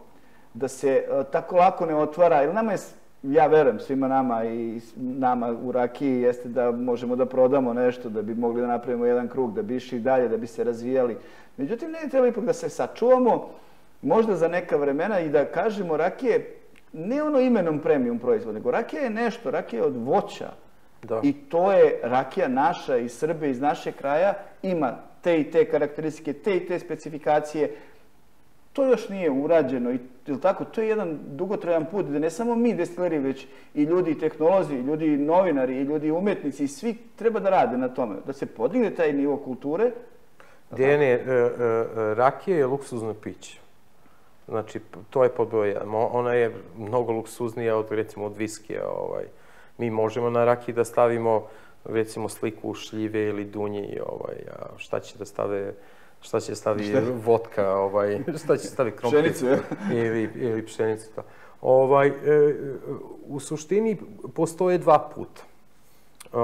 da se uh, tako lako ne otvara, jer nama je, ja verujem svima nama i nama u Rakiji jeste da možemo da prodamo nešto, da bi mogli da napravimo jedan krug, da bi išli dalje, da bi se razvijali. Međutim, ne treba ipak da se sačuvamo, možda za neka vremena i da kažemo rakije, ne ono imenom premium proizvod, nego rakija je nešto, rakija je od voća. Da. I to je rakija naša iz Srbije, iz našeg kraja, ima te i te karakteristike, te i te specifikacije. To još nije urađeno i ili tako, to je jedan dugotrajan put da ne samo mi destileri, već i ljudi i tehnolozi, i ljudi i novinari, i ljudi i umetnici, i svi treba da rade na tome, da se podigne taj nivo kulture. Dejane, e, e, e, rakija je luksuzno piće. Znači, to je pod broj jedan. Ona je mnogo luksuznija od, recimo, od viskija. Ovaj. Mi možemo na rakiji da stavimo, recimo, sliku šljive ili dunje. Ovaj, a šta će da stave šta će stavi šta? vodka, ovaj, (laughs) šta će stavi krompir. Pšenicu, (laughs) ili, ili pšenicu, da. Ovaj, e, u suštini postoje dva puta. Uh,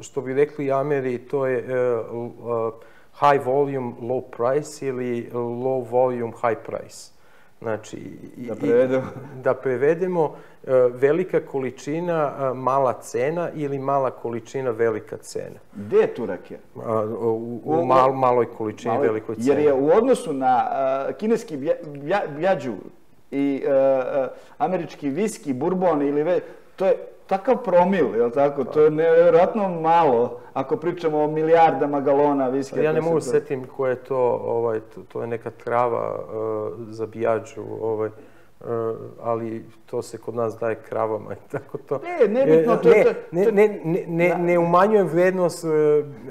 što bi rekli Ameri, to je uh, uh, high volume, low price ili low volume, high price. Znači, da prevedemo, i, da prevedemo velika količina, uh, mala cena ili mala količina, velika cena. Gde je tu rakija? Uh, u, u mal, maloj količini, maloj, velikoj ceni. Jer je u odnosu na uh, kineski bja, bja, bjađu i uh, američki viski, bourbon ili ve, to je takav promil, je li tako? To je nevjerojatno malo ako pričamo o milijardama galona viskija. Ja ne mogu se setim ko je to, ovaj, to, to je neka trava uh, za bijađu, ovaj, ali to se kod nas daje kravama i (laughs) tako to. Ne, nebitno, to, ne, ne, ne, ne, ne, ne umanjujem vrednost uh,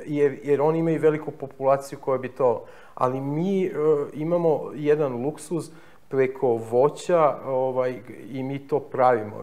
jer, jer oni imaju veliku populaciju koja bi to, ali mi uh, imamo jedan luksuz preko voća ovaj, i mi to pravimo.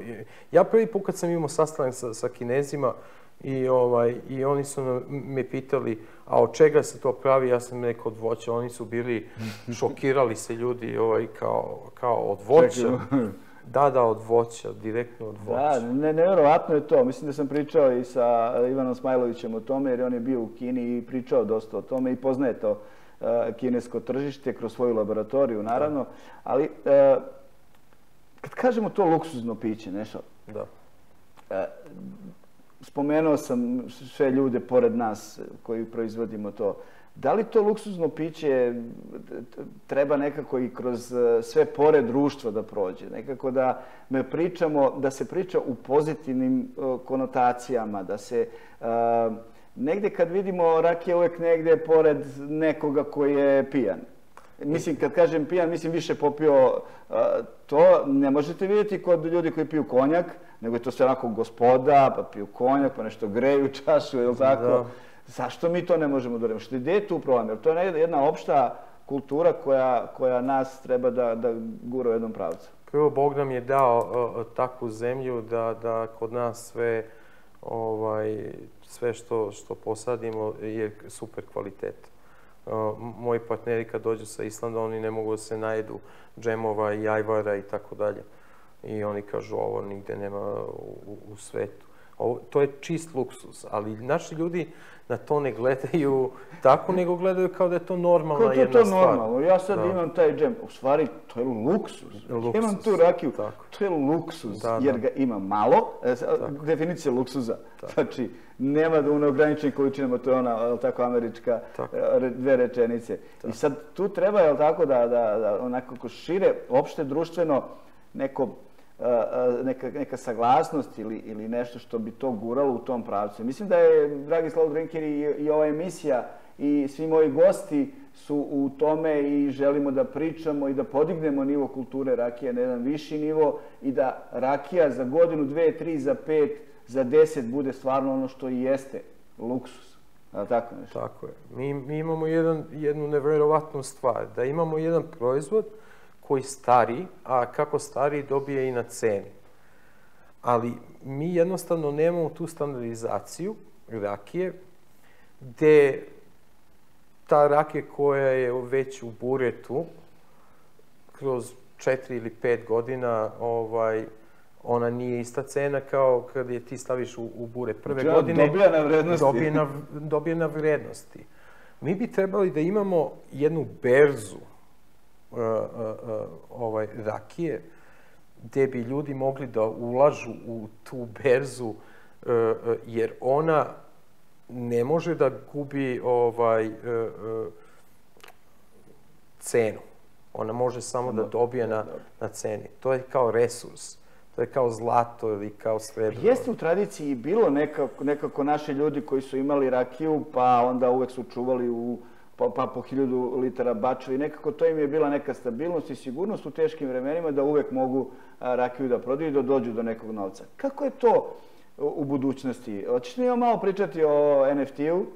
Ja prvi put kad sam imao sastanak sa, sa kinezima i, ovaj, i oni su me pitali a od čega se to pravi, ja sam rekao od voća. Oni su bili, (laughs) šokirali se ljudi ovaj, kao, kao od voća. (laughs) Da, da, od voća, direktno od voća. Da, ne, nevjerovatno je to. Mislim da sam pričao i sa Ivanom Smajlovićem o tome, jer on je bio u Kini i pričao dosta o tome i poznaje to uh, kinesko tržište kroz svoju laboratoriju, naravno. Da. Ali, uh, kad kažemo to luksuzno piće, nešto, da. Uh, spomenuo sam sve ljude pored nas koji proizvodimo to. Da li to luksuzno piće treba nekako i kroz e, sve pore društva da prođe? Nekako da me pričamo, da se priča u pozitivnim e, konotacijama, da se uh, negde kad vidimo rakija uvek negde pored nekoga koji je pijan. Mislim, kad kažem pijan, mislim više popio uh, to. Ne možete vidjeti kod ljudi koji piju konjak, nego je to sve onako gospoda, pa piju konjak, pa nešto greju (laughs) čašu, je li tako? Da. Zašto mi to ne možemo da radimo? Što je tu problem? Jer to je jedna opšta kultura koja, koja nas treba da, da gura u jednom pravcu. Prvo, Bog nam je dao uh, takvu zemlju da, da kod nas sve, ovaj, sve što, što posadimo je super kvalitet. Moji partneri kad dođu sa Islanda, oni ne mogu da se najedu džemova i ajvara i tako dalje i oni kažu ovo nigde nema u, u svetu. Ovo, to je čist luksus, ali naši ljudi na to ne gledaju tako, nego gledaju kao da je to normalna Kako jedna to stvar. normalno? Ja sad da. imam taj džem. U stvari, to je luksus. luksus. Imam tu rakiju. Tako. To je luksus, da, jer da. ga ima malo. E, definicija luksuza. Tako. Znači, nema da u neograničenim količinama, to je ona, je tako, američka, tako. E, dve rečenice. Tako. I sad tu treba, je tako, da, da, da onako šire, opšte društveno, neko neka, neka saglasnost ili, ili nešto što bi to guralo u tom pravcu. Mislim da je, dragi Slav Drenker, i, i ova emisija i svi moji gosti su u tome i želimo da pričamo i da podignemo nivo kulture rakije na jedan viši nivo i da rakija za godinu, dve, tri, za pet, za deset bude stvarno ono što i jeste, luksus. A tako nešto? Tako je. Mi, mi imamo jedan, jednu nevjerovatnu stvar, da imamo jedan proizvod koji stari, a kako stari dobije i na ceni. Ali mi jednostavno nemamo tu standardizaciju rakije, gde ta rakija koja je već u buretu, kroz četiri ili pet godina, ovaj, ona nije ista cena kao kad je ti staviš u, u buret prve ja, godine. Dobija na vrednosti. Dobije na, dobije na vrednosti. Mi bi trebali da imamo jednu berzu ovaj, rakije gde bi ljudi mogli da ulažu u tu berzu, e, e, jer ona ne može da gubi ovaj e, cenu. Ona može samo da dobije na, na ceni. To je kao resurs. To je kao zlato ili kao srebro. Jeste u tradiciji bilo nekako, nekako naši ljudi koji su imali rakiju, pa onda uvek su čuvali u pa, pa po hiljadu litara bačeva i nekako to im je bila neka stabilnost i sigurnost u teškim vremenima da uvek mogu rakiju da prodaju i da dođu do nekog novca. Kako je to u budućnosti? Hoćeš li malo pričati o NFT-u?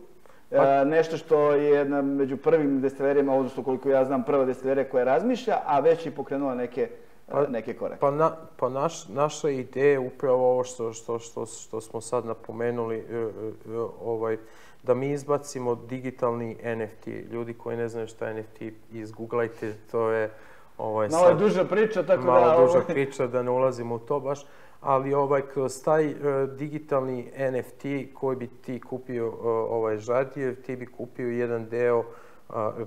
Pa, nešto što je jedna među prvim destilerijama, odnosno koliko ja znam, prva destilerija koja razmišlja, a već je pokrenula neke pa, neke korake. Pa, na, pa naš, naša ideja je upravo ovo što, što, što, što smo sad napomenuli, e, e, ovaj, da mi izbacimo digitalni NFT. Ljudi koji ne znaju šta je NFT, izgooglajte, to je... Ovaj, malo je duža priča, tako malo da... Malo duža ovaj... priča, da ne ulazimo u to baš. Ali ovaj, kroz taj uh, digitalni NFT koji bi ti kupio uh, ovaj žadije, ti bi kupio jedan deo uh,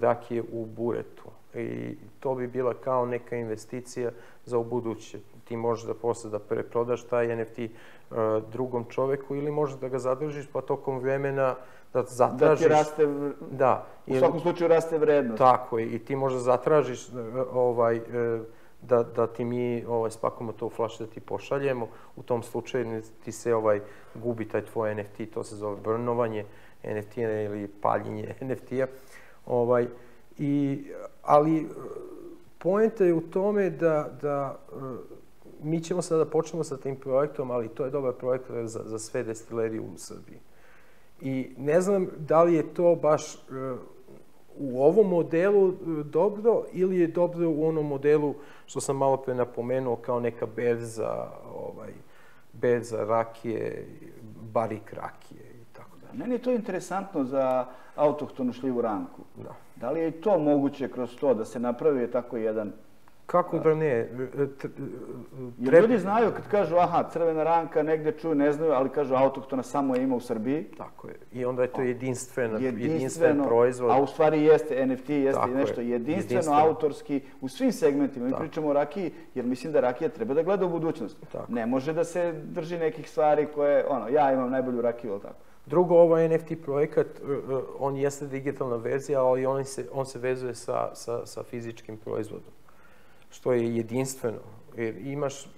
rakije u buretu. I to bi bila kao neka investicija za u buduće. Ti možeš da posle da preprodaš taj NFT uh, drugom čoveku ili možeš da ga zadržiš pa tokom vremena da zatražiš... Da ti raste... Da. U svakom slučaju raste vrednost. Tako je. I ti možda zatražiš e, ovaj, e, da, da ti mi ovaj, spakujemo to u flash da ti pošaljemo. U tom slučaju ti se ovaj, gubi taj tvoj NFT, to se zove brnovanje NFT-a ili paljenje (laughs) NFT-a. Ovaj, i, ali poenta je u tome da, da e, mi ćemo sada da počnemo sa tim projektom, ali to je dobar projekt za, za sve destilerije u Srbiji. I ne znam da li je to baš e, u ovom modelu e, dobro ili je dobro u onom modelu što sam malo pre napomenuo kao neka berza, ovaj, berza rakije, barik rakije i tako da. Meni je to interesantno za autohtonu šljivu ranku. Da. Da li je to moguće kroz to da se napravi tako jedan Kako da ne? E, Jer ljudi znaju kad kažu, aha, crvena ranka, negde čuju, ne znaju, ali kažu autohtona samo je ima u Srbiji. Tako je. I onda je to jedinstveno, jedinstven proizvod. A u stvari jeste, NFT jeste Tako nešto je. jedinstveno, jedinstveno, autorski, u svim segmentima. Mi Tako. pričamo o rakiji, jer mislim da rakija treba da gleda u budućnost. Tako. Ne može da se drži nekih stvari koje, ono, ja imam najbolju rakiju, ali tako. Drugo, ovaj NFT projekat, e, e, on jeste digitalna verzija, ali on se, on se vezuje sa, sa, sa fizičkim proizvodom što je jedinstveno. Jer imaš,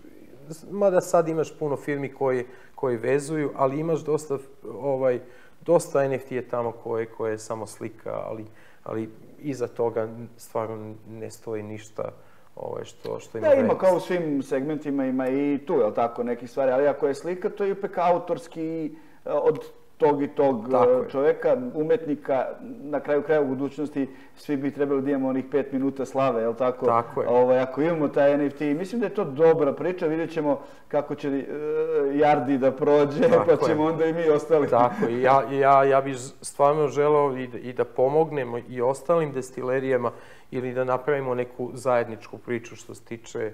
mada sad imaš puno firmi koji, koji vezuju, ali imaš dosta, ovaj, dosta NFT je tamo koje, koje je samo slika, ali, ali iza toga stvarno ne stoji ništa ovaj, što, što ima Da, ima kao u svim segmentima, ima i tu, je tako, nekih stvari, ali ako je slika, to je ipak autorski od tog i tog Tako čoveka, umetnika, na kraju kraja u budućnosti svi bi trebali da imamo onih pet minuta slave, je li tako? Tako je. Ovaj, ako imamo taj NFT, mislim da je to dobra priča, vidjet ćemo kako će uh, Jardi da prođe, (laughs) Tako pa ćemo je. onda i mi ostali. Tako je, ja, ja, ja bih stvarno želeo i da, i da pomognemo i ostalim destilerijama ili da napravimo neku zajedničku priču što se tiče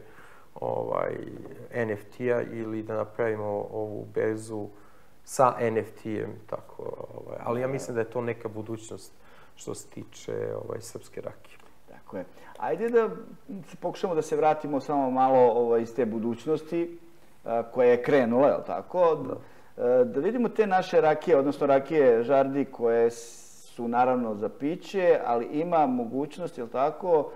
ovaj, NFT-a ili da napravimo ovu berzu sa NFT-em, tako, ovaj, ali ja mislim da je to neka budućnost što se tiče ovaj, srpske rakije. Tako je. Ajde da pokušamo da se vratimo samo malo ovaj, iz te budućnosti a, koja je krenula, je li tako? Da. A, da vidimo te naše rakije, odnosno rakije žardi koje su naravno za piće, ali ima mogućnost, je li tako,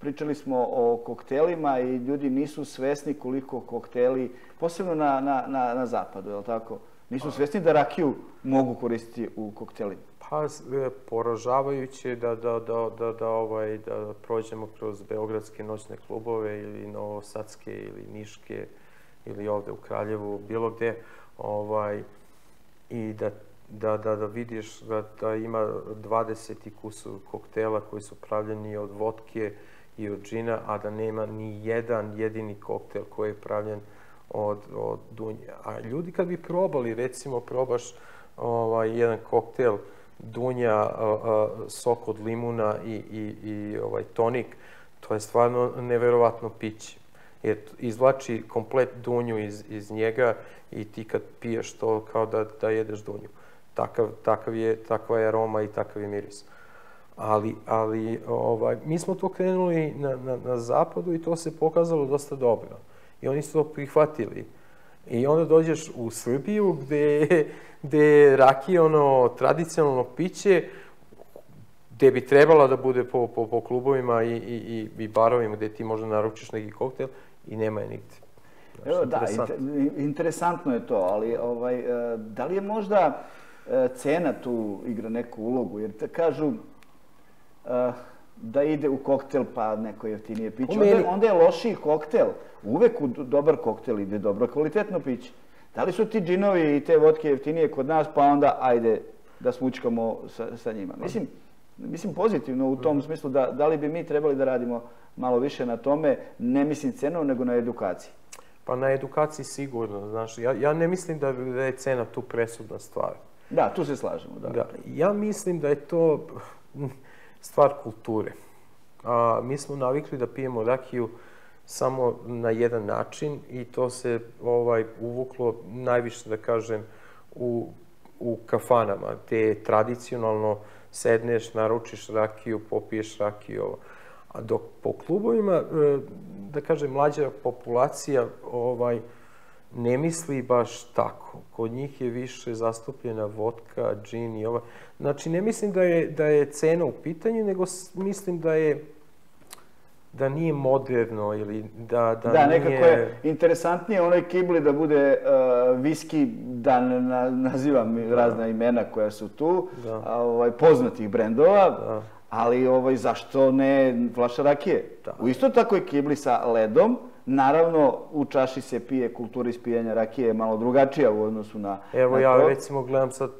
pričali smo o koktelima i ljudi nisu svesni koliko kokteli, posebno na, na, na, na zapadu, je li tako? Nisu svjesni da rakiju mogu koristiti u koktelima. Pa, e, poražavajuće da, da, da, da, da, ovaj, da prođemo kroz beogradske noćne klubove ili novosadske ili niške ili ovde u Kraljevu, bilo gde, ovaj, i da, da, da, da vidiš da, da ima 20 i kusu koktela koji su pravljeni od vodke i od džina, a da nema ni jedan jedini koktel koji je pravljen od, od dunje. A ljudi kad bi probali, recimo probaš ovaj, jedan koktel dunja, sok od limuna i, i, i ovaj, tonik, to je stvarno neverovatno piće. Jer izvlači komplet dunju iz, iz njega i ti kad piješ to kao da, da jedeš dunju. Takav, takav je, takva je aroma i takav je miris. Ali, ali ovaj, mi smo to krenuli na, na, na zapadu i to se pokazalo dosta dobro I oni su to prihvatili. I onda dođeš u Srbiju gde, gde je rakija ono tradicionalno piće, gde bi trebala da bude po, po, po klubovima i, i, i barovima gde ti možda naručiš neki koktel i nema je nigde. Evo, da, interesantno je to, ali ovaj, e, da li je možda e, cena tu igra neku ulogu? Jer te kažu e, da ide u koktel pa neko jeftinije piće. Onda, onda je lošiji koktel. Uvek u dobar koktel ide dobro kvalitetno piće. Da li su ti džinovi i te vodke jeftinije kod nas, pa onda ajde da smučkamo sa, sa njima? Mislim, mislim pozitivno u tom smislu da, da li bi mi trebali da radimo malo više na tome, ne mislim cenom, nego na edukaciji. Pa na edukaciji sigurno, znaš, ja, ja ne mislim da, da je cena tu presudna stvar. Da, tu se slažemo, da. da. Ja mislim da je to stvar kulture. A, mi smo navikli da pijemo rakiju samo na jedan način i to se ovaj uvuklo najviše, da kažem, u, u kafanama, gde tradicionalno sedneš, naručiš rakiju, popiješ rakiju, ovo. A dok po klubovima, e, da kažem, mlađa populacija ovaj, ne misli baš tako. Kod njih je više zastupljena vodka, džin i ova. Znači, ne mislim da je, da je cena u pitanju, nego mislim da je da nije moderno ili da, da, da nije... nekako je interesantnije onoj kibli da bude uh, viski, da ne nazivam da. razna imena koja su tu, da. a, ovaj, poznatih brendova, da. ali ovaj, zašto ne flaša rakije? Da. U isto takoj kibli sa ledom, Naravno, u čaši se pije, kultura ispijanja rakije je malo drugačija u odnosu na... Evo, na ja recimo gledam sad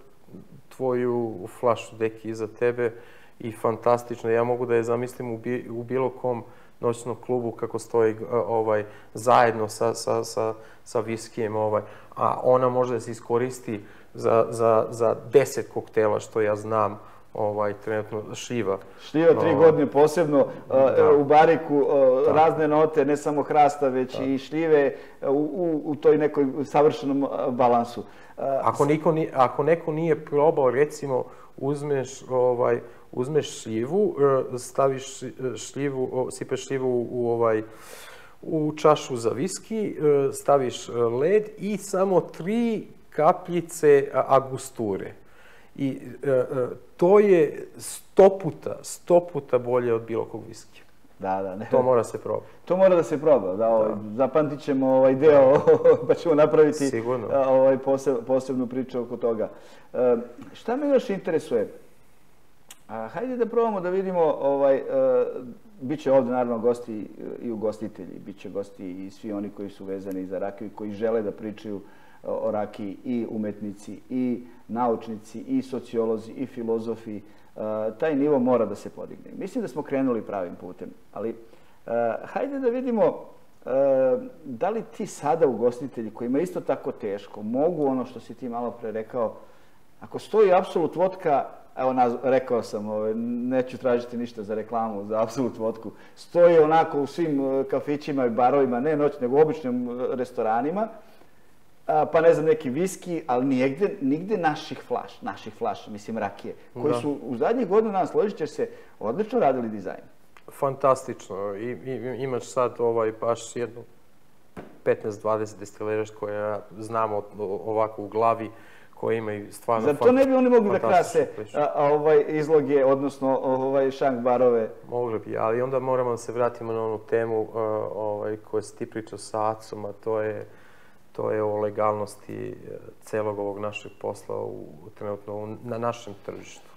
tvoju flašu deki iza tebe i fantastično. Ja mogu da je zamislim u, bi, u bilo kom noćnom klubu kako stoji ovaj zajedno sa, sa, sa, sa viskijem, ovaj, a ona može da se iskoristi za, za, za deset koktela, što ja znam, ovaj, trenutno Šiva. Šiva tri ovaj, godine posebno da. u bariku da. razne note, ne samo hrasta, već da. i šljive u, u, toj nekoj savršenom balansu. Ako, niko, ako neko nije probao, recimo, uzmeš ovaj, uzmeš šljivu, e, staviš e, šljivu, sipeš šljivu u ovaj u čašu za viski, e, staviš led i samo tri kapljice agusture. I to je sto puta, sto puta bolje od bilo kog viskija. Da, da. Ne. To mora se probati. To mora da se proba, da, ovaj, da. zapamtit ćemo ovaj deo, (laughs) pa ćemo napraviti Sigurno. ovaj, posebnu priču oko toga. E, šta me još interesuje? A, hajde da probamo da vidimo, ovaj, uh, bit će ovde naravno gosti e, i ugostitelji, bit će gosti i svi oni koji su vezani za rakiju i koji žele da pričaju o i umetnici i naučnici i sociolozi i filozofi. Uh, taj nivo mora da se podigne. Mislim da smo krenuli pravim putem, ali uh, hajde da vidimo uh, da li ti sada ugostitelji kojima je isto tako teško mogu ono što si ti malo pre rekao, ako stoji apsolut vodka, evo rekao sam, ovaj, neću tražiti ništa za reklamu, za apsolut vodku, stoji onako u svim kafićima i barovima, ne noć, nego u običnim restoranima, pa ne znam, neki viski, ali nigde, nigde naših flaš, naših flaša, mislim rakije, koji da. su u zadnjih godina, nas složit ćeš se, odlično radili dizajn. Fantastično. I, i, imaš sad ovaj, baš jednu 15-20 destileraš koja znamo ovako u glavi, koje imaju stvarno... Zar to ne bi oni mogli da krase a, a, ovaj izloge, odnosno ovaj šank barove? Mogli bi, ali onda moramo da se vratimo na onu temu ovaj, koju si ti pričao sa Acom, a to je, to je o legalnosti e, celog ovog našeg posla u, trenutno na našem tržištu.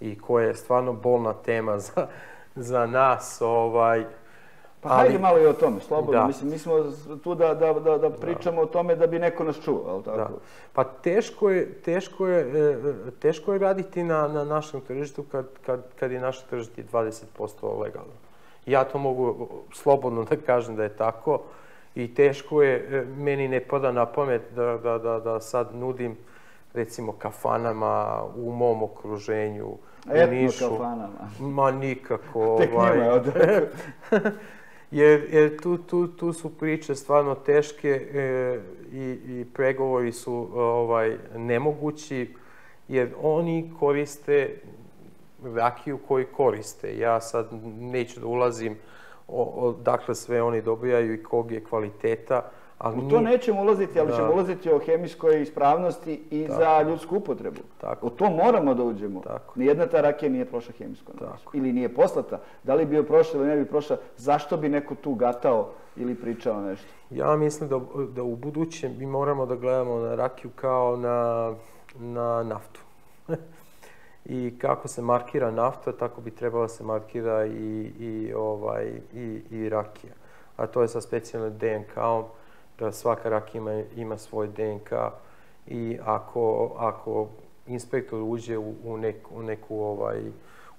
I koja je stvarno bolna tema za, za nas, ovaj, Pa ali, hajde malo i o tome, slobodno. Da. Mislim, mi smo tu da, da, da, da pričamo da. o tome da bi neko nas čuo, ali tako? Da. Pa teško je, teško je, e, e, teško je raditi na, na našem tržištu kad, kad, kad je naše tržište 20% legalno. Ja to mogu slobodno da kažem da je tako i teško je, e, meni ne pada na pamet da, da, da, da sad nudim recimo kafanama u mom okruženju, Etno u Nišu. kafanama. Ma nikako. (laughs) Tek ovaj, njima, (laughs) jer, jer tu, tu, tu su priče stvarno teške e, i, i pregovori su ovaj nemogući, jer oni koriste rakiju koju koriste. Ja sad neću da ulazim dakle sve oni dobijaju i kog je kvaliteta. Ali u to nećemo ulaziti, ali da. ćemo ulaziti o hemijskoj ispravnosti i Tako. za ljudsku upotrebu. Tako. U to moramo da uđemo. Tako. Nijedna ta rakija nije prošla hemijsku analizu. Ili nije poslata. Da li bi joj prošla ili ne bi prošla, zašto bi neko tu gatao ili pričao nešto? Ja mislim da, da u budućem mi moramo da gledamo na rakiju kao na, na naftu. (laughs) I kako se markira nafta, tako bi trebala se markira i, i, ovaj, i, i rakija. A to je sa specijalnim DNK-om da svaka rak ima, ima svoj DNK i ako, ako inspektor uđe u, u, neku, u neku ovaj,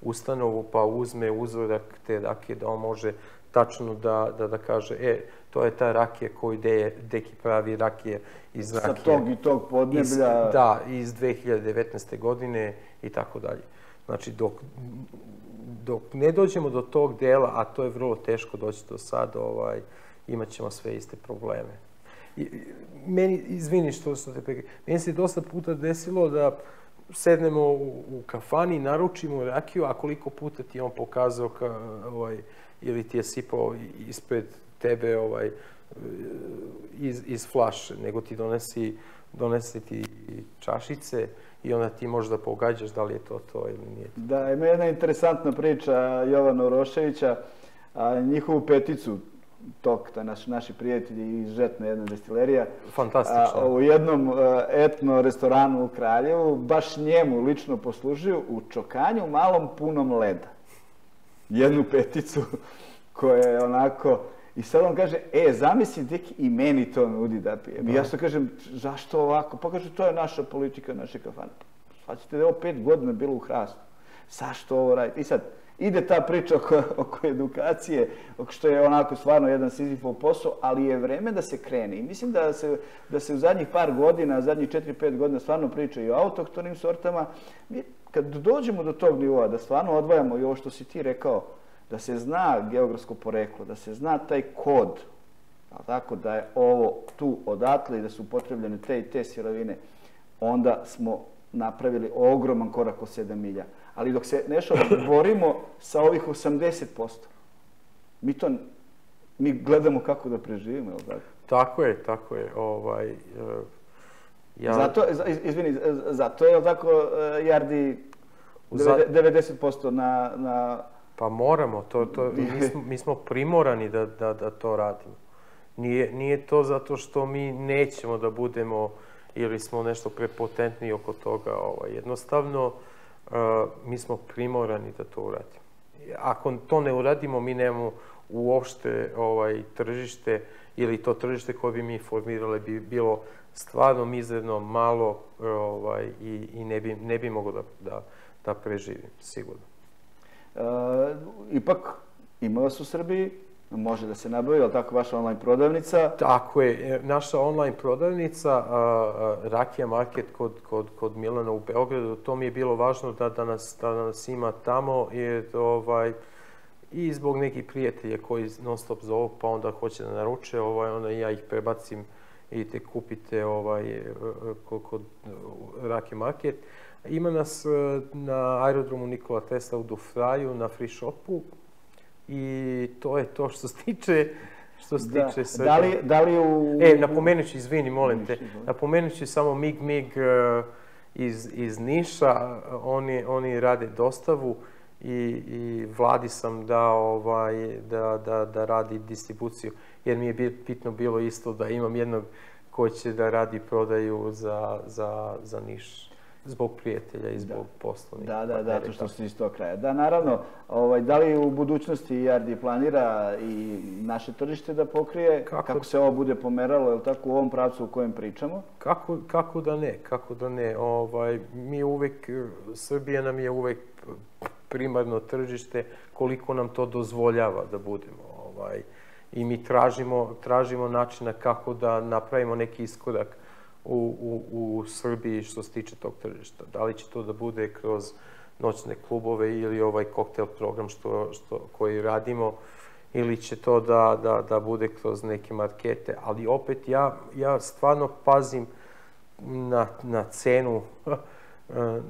ustanovu pa uzme uzorak te rakije da on može tačno da, da, da kaže, e, to je ta rakija koju de, deki pravi rakije iz rakije. Sa tog i tog podneblja. Iz, da, iz 2019. godine i tako dalje. Znači, dok, dok ne dođemo do tog dela, a to je vrlo teško doći do sad, ovaj, imat ćemo sve iste probleme meni, izvini što sam te prekri, meni se dosta puta desilo da sednemo u, u kafani, naručimo rakiju, a koliko puta ti je on pokazao ka, ovaj, ili ti je sipao ispred tebe ovaj, iz, iz flaše, nego ti donesi, donesi ti čašice i onda ti možda pogađaš da li je to to ili nije. Da, ima jedna interesantna priča Jovana Uroševića, a, njihovu peticu Tok, to je naš, naši prijatelji iz Žetne, jedna destilerija. Fantastično. A, u jednom uh, etno restoranu u Kraljevu, baš njemu lično poslužio u čokanju malom punom leda. Jednu peticu (laughs) koja je onako... I sad on kaže, e, zamisli tek i meni to nudi da pijem. I ja što kažem, zašto ovako? Pa kaže, to je naša politika, naše kafane. Sad ćete da je ovo pet godina bilo u hrastu. Zašto ovo radite? I sad, ide ta priča oko, oko edukacije, što je onako stvarno jedan Sizifov posao, ali je vreme da se krene. I mislim da se, da se u zadnjih par godina, zadnjih 4-5 godina stvarno priča i o autohtonim sortama. Mi, kad dođemo do tog nivoa, da stvarno odvajamo i ovo što si ti rekao, da se zna geografsko poreklo, da se zna taj kod, tako da je ovo tu odatle i da su upotrebljene te i te sirovine, onda smo napravili ogroman korak od 7 milja ali dok se nešto borimo sa ovih 80%, mi to mi gledamo kako da preživimo, je li tako? Tako je, tako je. Ovaj, uh, ja... Zato, izvini, zato je, tako, uh, Jardi 90% na, na... Pa moramo, to, to, (laughs) mi, smo, mi smo primorani da, da, da to radimo. Nije, nije to zato što mi nećemo da budemo ili smo nešto prepotentni oko toga. Ovaj. Jednostavno, mi smo primorani da to uradimo. Ako to ne uradimo, mi nemamo uopšte ovaj, tržište ili to tržište koje bi mi formirali bi bilo stvarno mizerno, malo ovaj, i, i ne, bi, ne bi mogo da, da, da preživim, sigurno. E, ipak, ima vas u Srbiji može da se nabavi, je li tako vaša online prodavnica? Tako je, e, naša online prodavnica, Rakija Market kod, kod, kod Milana u Beogradu, to mi je bilo važno da, da, nas, da nas ima tamo, jer ovaj, i zbog nekih prijatelja koji non stop zovu, pa onda hoće da naruče, ovaj, onda ja ih prebacim i te kupite ovaj, e, e, kod, kod Rakija Market. Ima nas na aerodromu Nikola Tesla u Dufraju, na free shopu, i to je to što se tiče što se da. tiče Da li, da li u... E, napomenut ću, izvini, molim te, napomenut ću samo Mig Mig uh, iz, iz Niša, oni, oni rade dostavu i, i vladi sam da, ovaj, da, da, da radi distribuciju, jer mi je bitno bilo isto da imam jednog ko će da radi prodaju za, za, za Niš zbog prijatelja i zbog da. poslovnih Da, da, da, to što ste iz tog kraja. Da, naravno, ovaj, da li u budućnosti Jardi planira i naše tržište da pokrije, kako, kako se ovo bude pomeralo, je tako, u ovom pravcu u kojem pričamo? Kako, kako da ne, kako da ne. Ovaj, mi uvek, Srbija nam je uvek primarno tržište koliko nam to dozvoljava da budemo. Ovaj, I mi tražimo, tražimo načina kako da napravimo neki iskorak u, u, u Srbiji što se tiče tog tržišta. Da li će to da bude kroz noćne klubove ili ovaj koktel program što, što, koji radimo, ili će to da, da, da bude kroz neke markete. Ali opet ja, ja stvarno pazim na, na cenu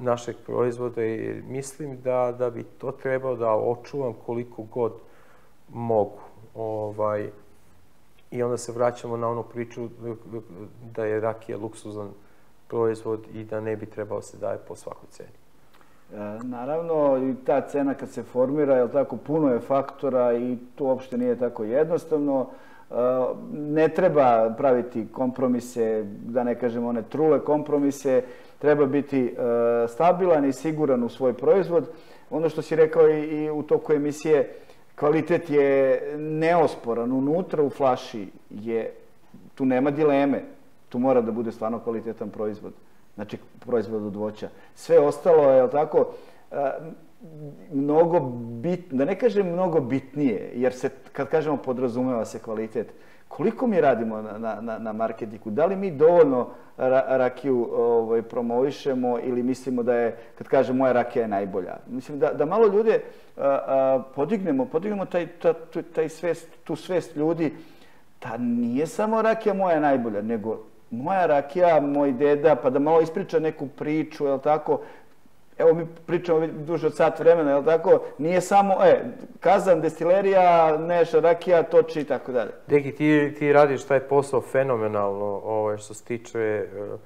našeg proizvoda i mislim da, da bi to trebao da očuvam koliko god mogu. Ovaj, I onda se vraćamo na onu priču da je rakija luksuzan proizvod i da ne bi trebao se daje po svakoj ceni. E, naravno, i ta cena kad se formira, je tako, puno je faktora i to uopšte nije tako jednostavno. E, ne treba praviti kompromise, da ne kažem one trule kompromise, treba biti e, stabilan i siguran u svoj proizvod. Ono što si rekao i u toku emisije, kvalitet je neosporan. Unutra u flaši je, tu nema dileme, tu mora da bude stvarno kvalitetan proizvod. Znači, proizvod od voća. Sve ostalo je, tako, mnogo bitno, da ne kažem mnogo bitnije, jer se, kad kažemo podrazumeva se kvalitet, koliko mi radimo na, na, na marketingu? Da li mi dovoljno ra, rakiju ovaj, promovišemo ili mislimo da je, kad kažem moja rakija je najbolja? Mislim da, da malo ljude a, a, podignemo, podignemo taj, ta, taj svest, tu svest ljudi da nije samo rakija moja najbolja, nego moja rakija, moj deda, pa da malo ispriča neku priču, jel tako, evo mi pričamo duže od sat vremena, jel tako, nije samo, e, kazan, destilerija, neša, rakija, toči i tako dalje. Deki, ti, ti radiš taj posao fenomenalno, ovaj, što se tiče uh,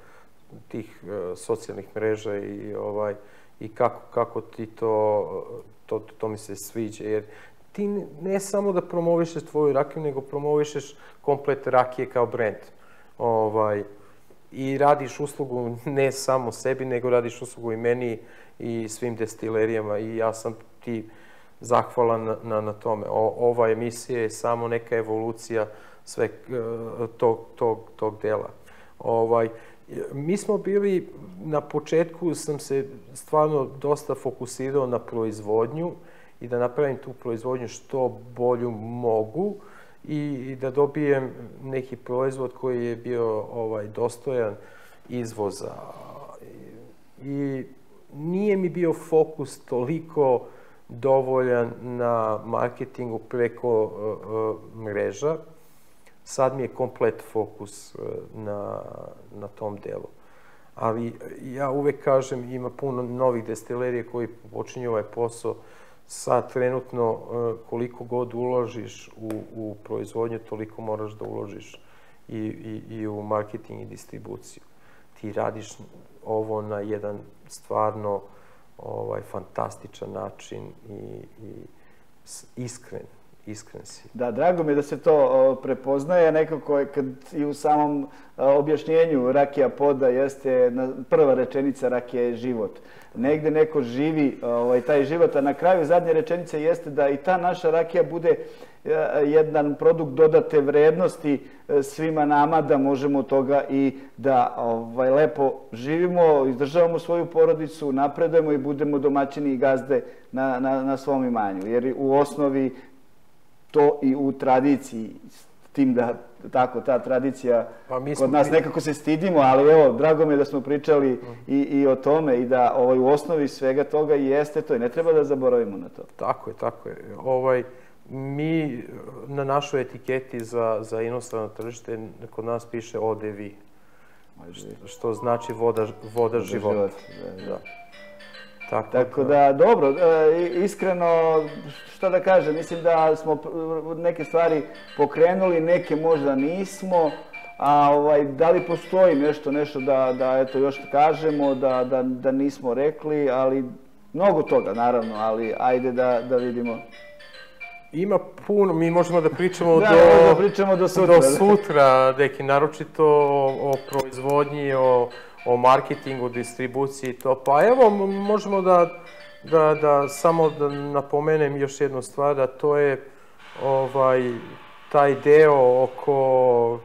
tih uh, socijalnih mreža i ovaj i kako, kako ti to, to, to mi se sviđa, jer ti ne samo da promovišeš tvoju rakiju, nego promovišeš komplet rakije kao brend. Ovaj, I radiš uslugu ne samo sebi, nego radiš uslugu i meni i svim destilerijama i ja sam ti zahvalan na, na, na tome. O, ova emisija je samo neka evolucija sve e, tog, tog, tog dela. Ovaj, mi smo bili, na početku sam se stvarno dosta fokusirao na proizvodnju i da napravim tu proizvodnju što bolju mogu i da dobijem neki proizvod koji je bio ovaj dostojan izvoza. I nije mi bio fokus toliko dovoljan na marketingu preko uh, mreža. Sad mi je komplet fokus uh, na, na tom delu. Ali ja uvek kažem, ima puno novih destilerija koji počinju ovaj posao. Sad trenutno uh, koliko god uložiš u, u proizvodnju, toliko moraš da uložiš i, i, i u marketing i distribuciju. Ti radiš ovo na jedan stvarno ovaj, fantastičan način i, i iskren, iskren si. Da, drago mi je da se to o, prepoznaje, nekako kad i u samom o, objašnjenju rakija poda jeste na, prva rečenica rakija je život. Negde neko živi ovaj, taj život, a na kraju zadnje rečenice jeste da i ta naša rakija bude E, jedan produkt dodate vrednosti e, svima nama da možemo toga i da ovaj, lepo živimo, izdržavamo svoju porodicu, napredujemo i budemo domaćini i gazde na, na, na svom imanju. Jer u osnovi to i u tradiciji, s tim da tako ta tradicija pa mi kod nas nekako se stidimo, ali evo, drago mi je da smo pričali mm. i, i o tome i da ovaj, u osnovi svega toga jeste to i ne treba da zaboravimo na to. Tako je, tako je. Ovaj, mi na našoj etiketi za, za inostrano tržište kod nas piše ODV, što, što znači voda, voda života. Život, da, da. Tako, Tako da, dobro, e, iskreno, što da kažem, mislim da smo neke stvari pokrenuli, neke možda nismo, a ovaj, da li postoji nešto, nešto da, da eto, još kažemo, da, da, da nismo rekli, ali mnogo toga, naravno, ali ajde da, da vidimo. Ima puno, mi možemo da pričamo da, do, da pričamo do sutra. Do sutra, deki, naročito o, o proizvodnji, o, o marketingu, distribuciji i to. Pa evo, možemo da, da, da samo da napomenem još jednu stvar, da to je ovaj, taj deo oko,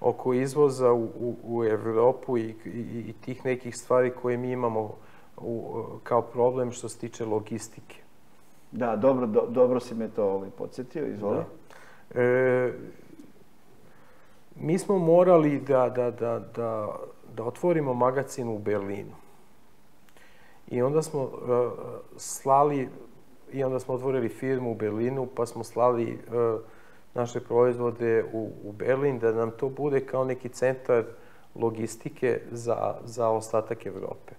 oko izvoza u, u, u Evropu i, i, i tih nekih stvari koje mi imamo u, kao problem što se tiče logistike. Da, dobro, do, dobro si me to ovaj, podsjetio, izvoli. Da. E, mi smo morali da, da, da, da, da otvorimo magacin u Berlinu. I onda smo uh, slali, i onda smo otvorili firmu u Berlinu, pa smo slali uh, naše proizvode u, Berlin, da nam to bude kao neki centar logistike za, za ostatak Evrope.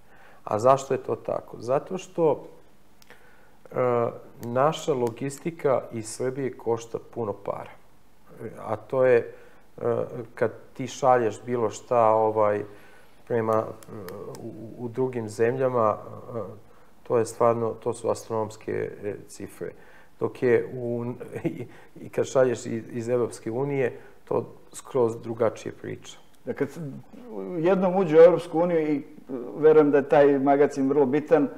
A zašto je to tako? Zato što naša logistika iz Srbije košta puno para. A to je kad ti šalješ bilo šta ovaj, prema u, u drugim zemljama, to je stvarno, to su astronomske e, cifre. Dok je u, i, i kad šalješ iz, iz Evropske unije, to skroz drugačije priča. Da kad jednom uđe u Evropsku uniju i verujem da je taj magazin vrlo bitan,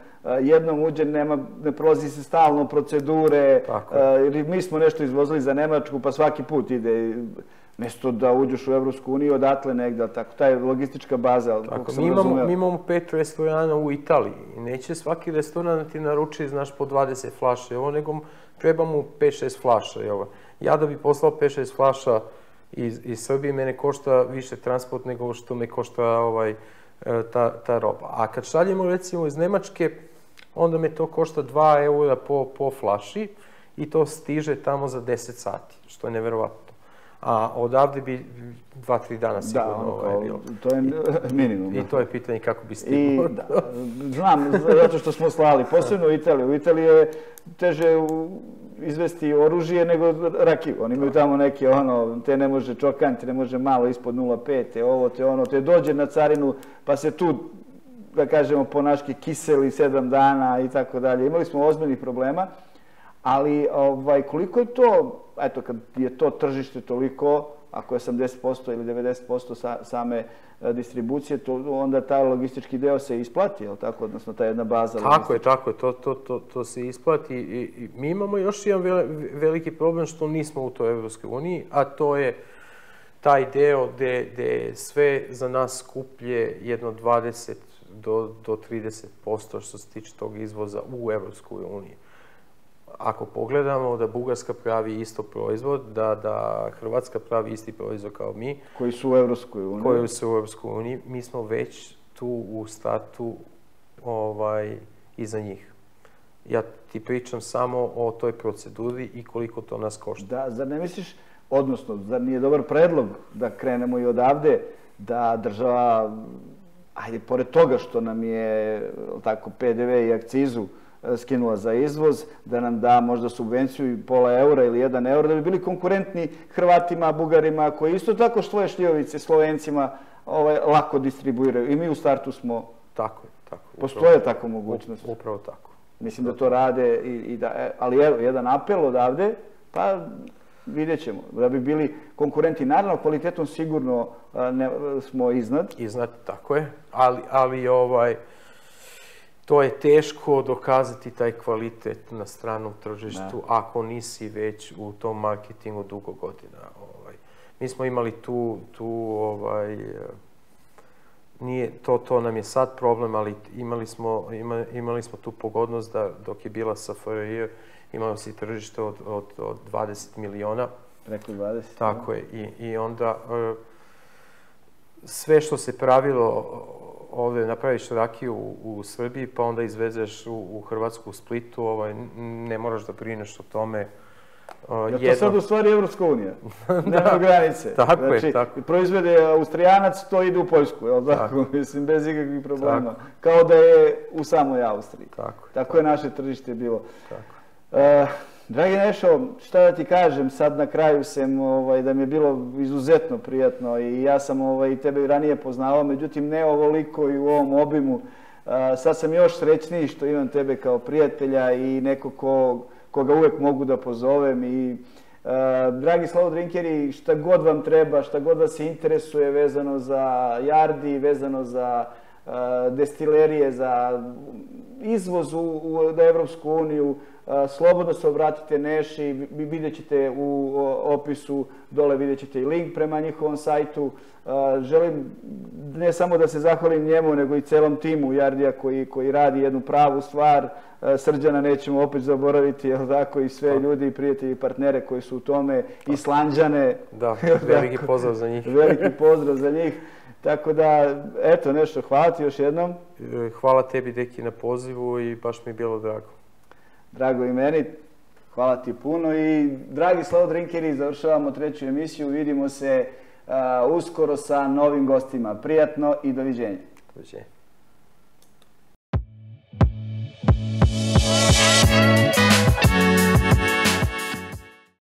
jednom uđe, nema, ne prolazi se stalno procedure, Tako. jer mi smo nešto izvozili za Nemačku, pa svaki put ide mesto da uđeš u Evropsku uniju, odatle negde, tako, ta je logistička baza. Tako, mi imamo, mi imamo pet restorana u Italiji i neće svaki restoran da ti naruči, znaš, po 20 flaša, ovo, nego treba mu 5-6 flaša, evo. Ja da bi poslao 5-6 flaša iz, iz Srbije, mene košta više transport nego što me košta ovaj, e, ta, ta roba. A kad šaljemo, recimo, iz Nemačke, onda me to košta 2 eura po, po flaši i to stiže tamo za 10 sati, što je neverovatno a odavde bi dva, tri dana da, sigurno da, ono, kao, bilo. To je minimum. I, I to je pitanje kako bi stiglo. I, da, znam, zato što smo slali, posebno u Italiju. U Italiji je teže izvesti oružje nego rakiju. Oni imaju tamo neke, ono, te ne može čokan, te ne može malo ispod 0,5, te ovo, te ono, te dođe na carinu, pa se tu, da kažemo, po naški kiseli sedam dana i tako dalje. Imali smo ozbiljnih problema, ali ovaj, koliko je to eto, kad je to tržište toliko, ako je 80% ili 90% sa, same e, distribucije, to, onda taj logistički deo se isplati, je tako? Odnosno, ta jedna baza. Tako je, tako je, to, to, to, to se isplati. I, I mi imamo još jedan veliki problem što nismo u toj Evropskoj uniji, a to je taj deo gde, gde je sve za nas skuplje jedno 20 do, do 30% što se tiče tog izvoza u Evropskoj uniji ako pogledamo da Bugarska pravi isto proizvod, da, da Hrvatska pravi isti proizvod kao mi. Koji su u Evropskoj uniji. Koji su u Evropskoj uniji. Mi smo već tu u statu ovaj, iza njih. Ja ti pričam samo o toj proceduri i koliko to nas košta. Da, zar ne misliš, odnosno, zar nije dobar predlog da krenemo i odavde, da država, ajde, pored toga što nam je tako PDV i akcizu, skinula za izvoz, da nam da možda subvenciju i pola eura ili jedan euro, da bi bili konkurentni Hrvatima, Bugarima, koji isto tako svoje šljivovice Slovencima ovaj, lako distribuiraju. I mi u startu smo... Tako je, tako. Postoje tako mogućnost. Upravo tako. Mislim da to rade i, i da... E, ali evo, jedan apel odavde, pa vidjet ćemo. Da bi bili konkurenti, naravno, kvalitetom sigurno ne, smo iznad. Iznad, tako je. Ali, ali ovaj, to je teško dokazati taj kvalitet na stranom tržištu da. ako nisi već u tom marketingu dugo godina. Ovaj. Mi smo imali tu, tu ovaj, nije, to, to nam je sad problem, ali imali smo, ima, imali smo tu pogodnost da dok je bila SFRJ, imali si tržište od, od, od 20 miliona. Preko 20. Tako da. je. I, I onda e, sve što se pravilo ovde napraviš rakiju u, u Srbiji, pa onda izvezeš u, u Hrvatsku, u Splitu, ovaj, ne moraš da brineš o tome. Uh, ja, to sad u stvari Evropska unija. (laughs) da, Nema granice. Tako znači, je, tako. Proizvede Austrijanac, to ide u Poljsku, jel tako? tako. (laughs) Mislim, bez ikakvih problema. Tako. Kao da je u samoj Austriji. Tako, tako, tako je naše tržište bilo. Tako. Uh, Dragi Nešo, šta da ti kažem, sad na kraju sem ovaj, da mi je bilo izuzetno prijatno i ja sam ovaj, tebe ranije poznavao, međutim ne ovoliko i u ovom obimu. A, sad sam još srećniji što imam tebe kao prijatelja i neko ko, koga uvek mogu da pozovem i dragi Slavo Drinkeri, šta god vam treba, šta god vas interesuje vezano za jardi, vezano za destilerije, za izvoz u, u, Evropsku uniju, slobodno se obratite Neši, vidjet ćete u opisu, dole vidjet ćete i link prema njihovom sajtu. Želim ne samo da se zahvalim njemu, nego i celom timu Jardija koji, koji radi jednu pravu stvar. Srđana nećemo opet zaboraviti, jel tako, i sve ljudi, prijatelji i partnere koji su u tome, Islanđane. Da, (laughs) veliki pozdrav za njih. veliki pozdrav za njih. Tako da, eto nešto, hvala ti još jednom. E, hvala tebi, Deki, na pozivu i baš mi je bilo drago. Drago i meni. Hvala ti puno i dragi Slow Drinkeri, završavamo treću emisiju. Vidimo se uh, uskoro sa novim gostima. Prijatno i doviđenja. Doviđenja.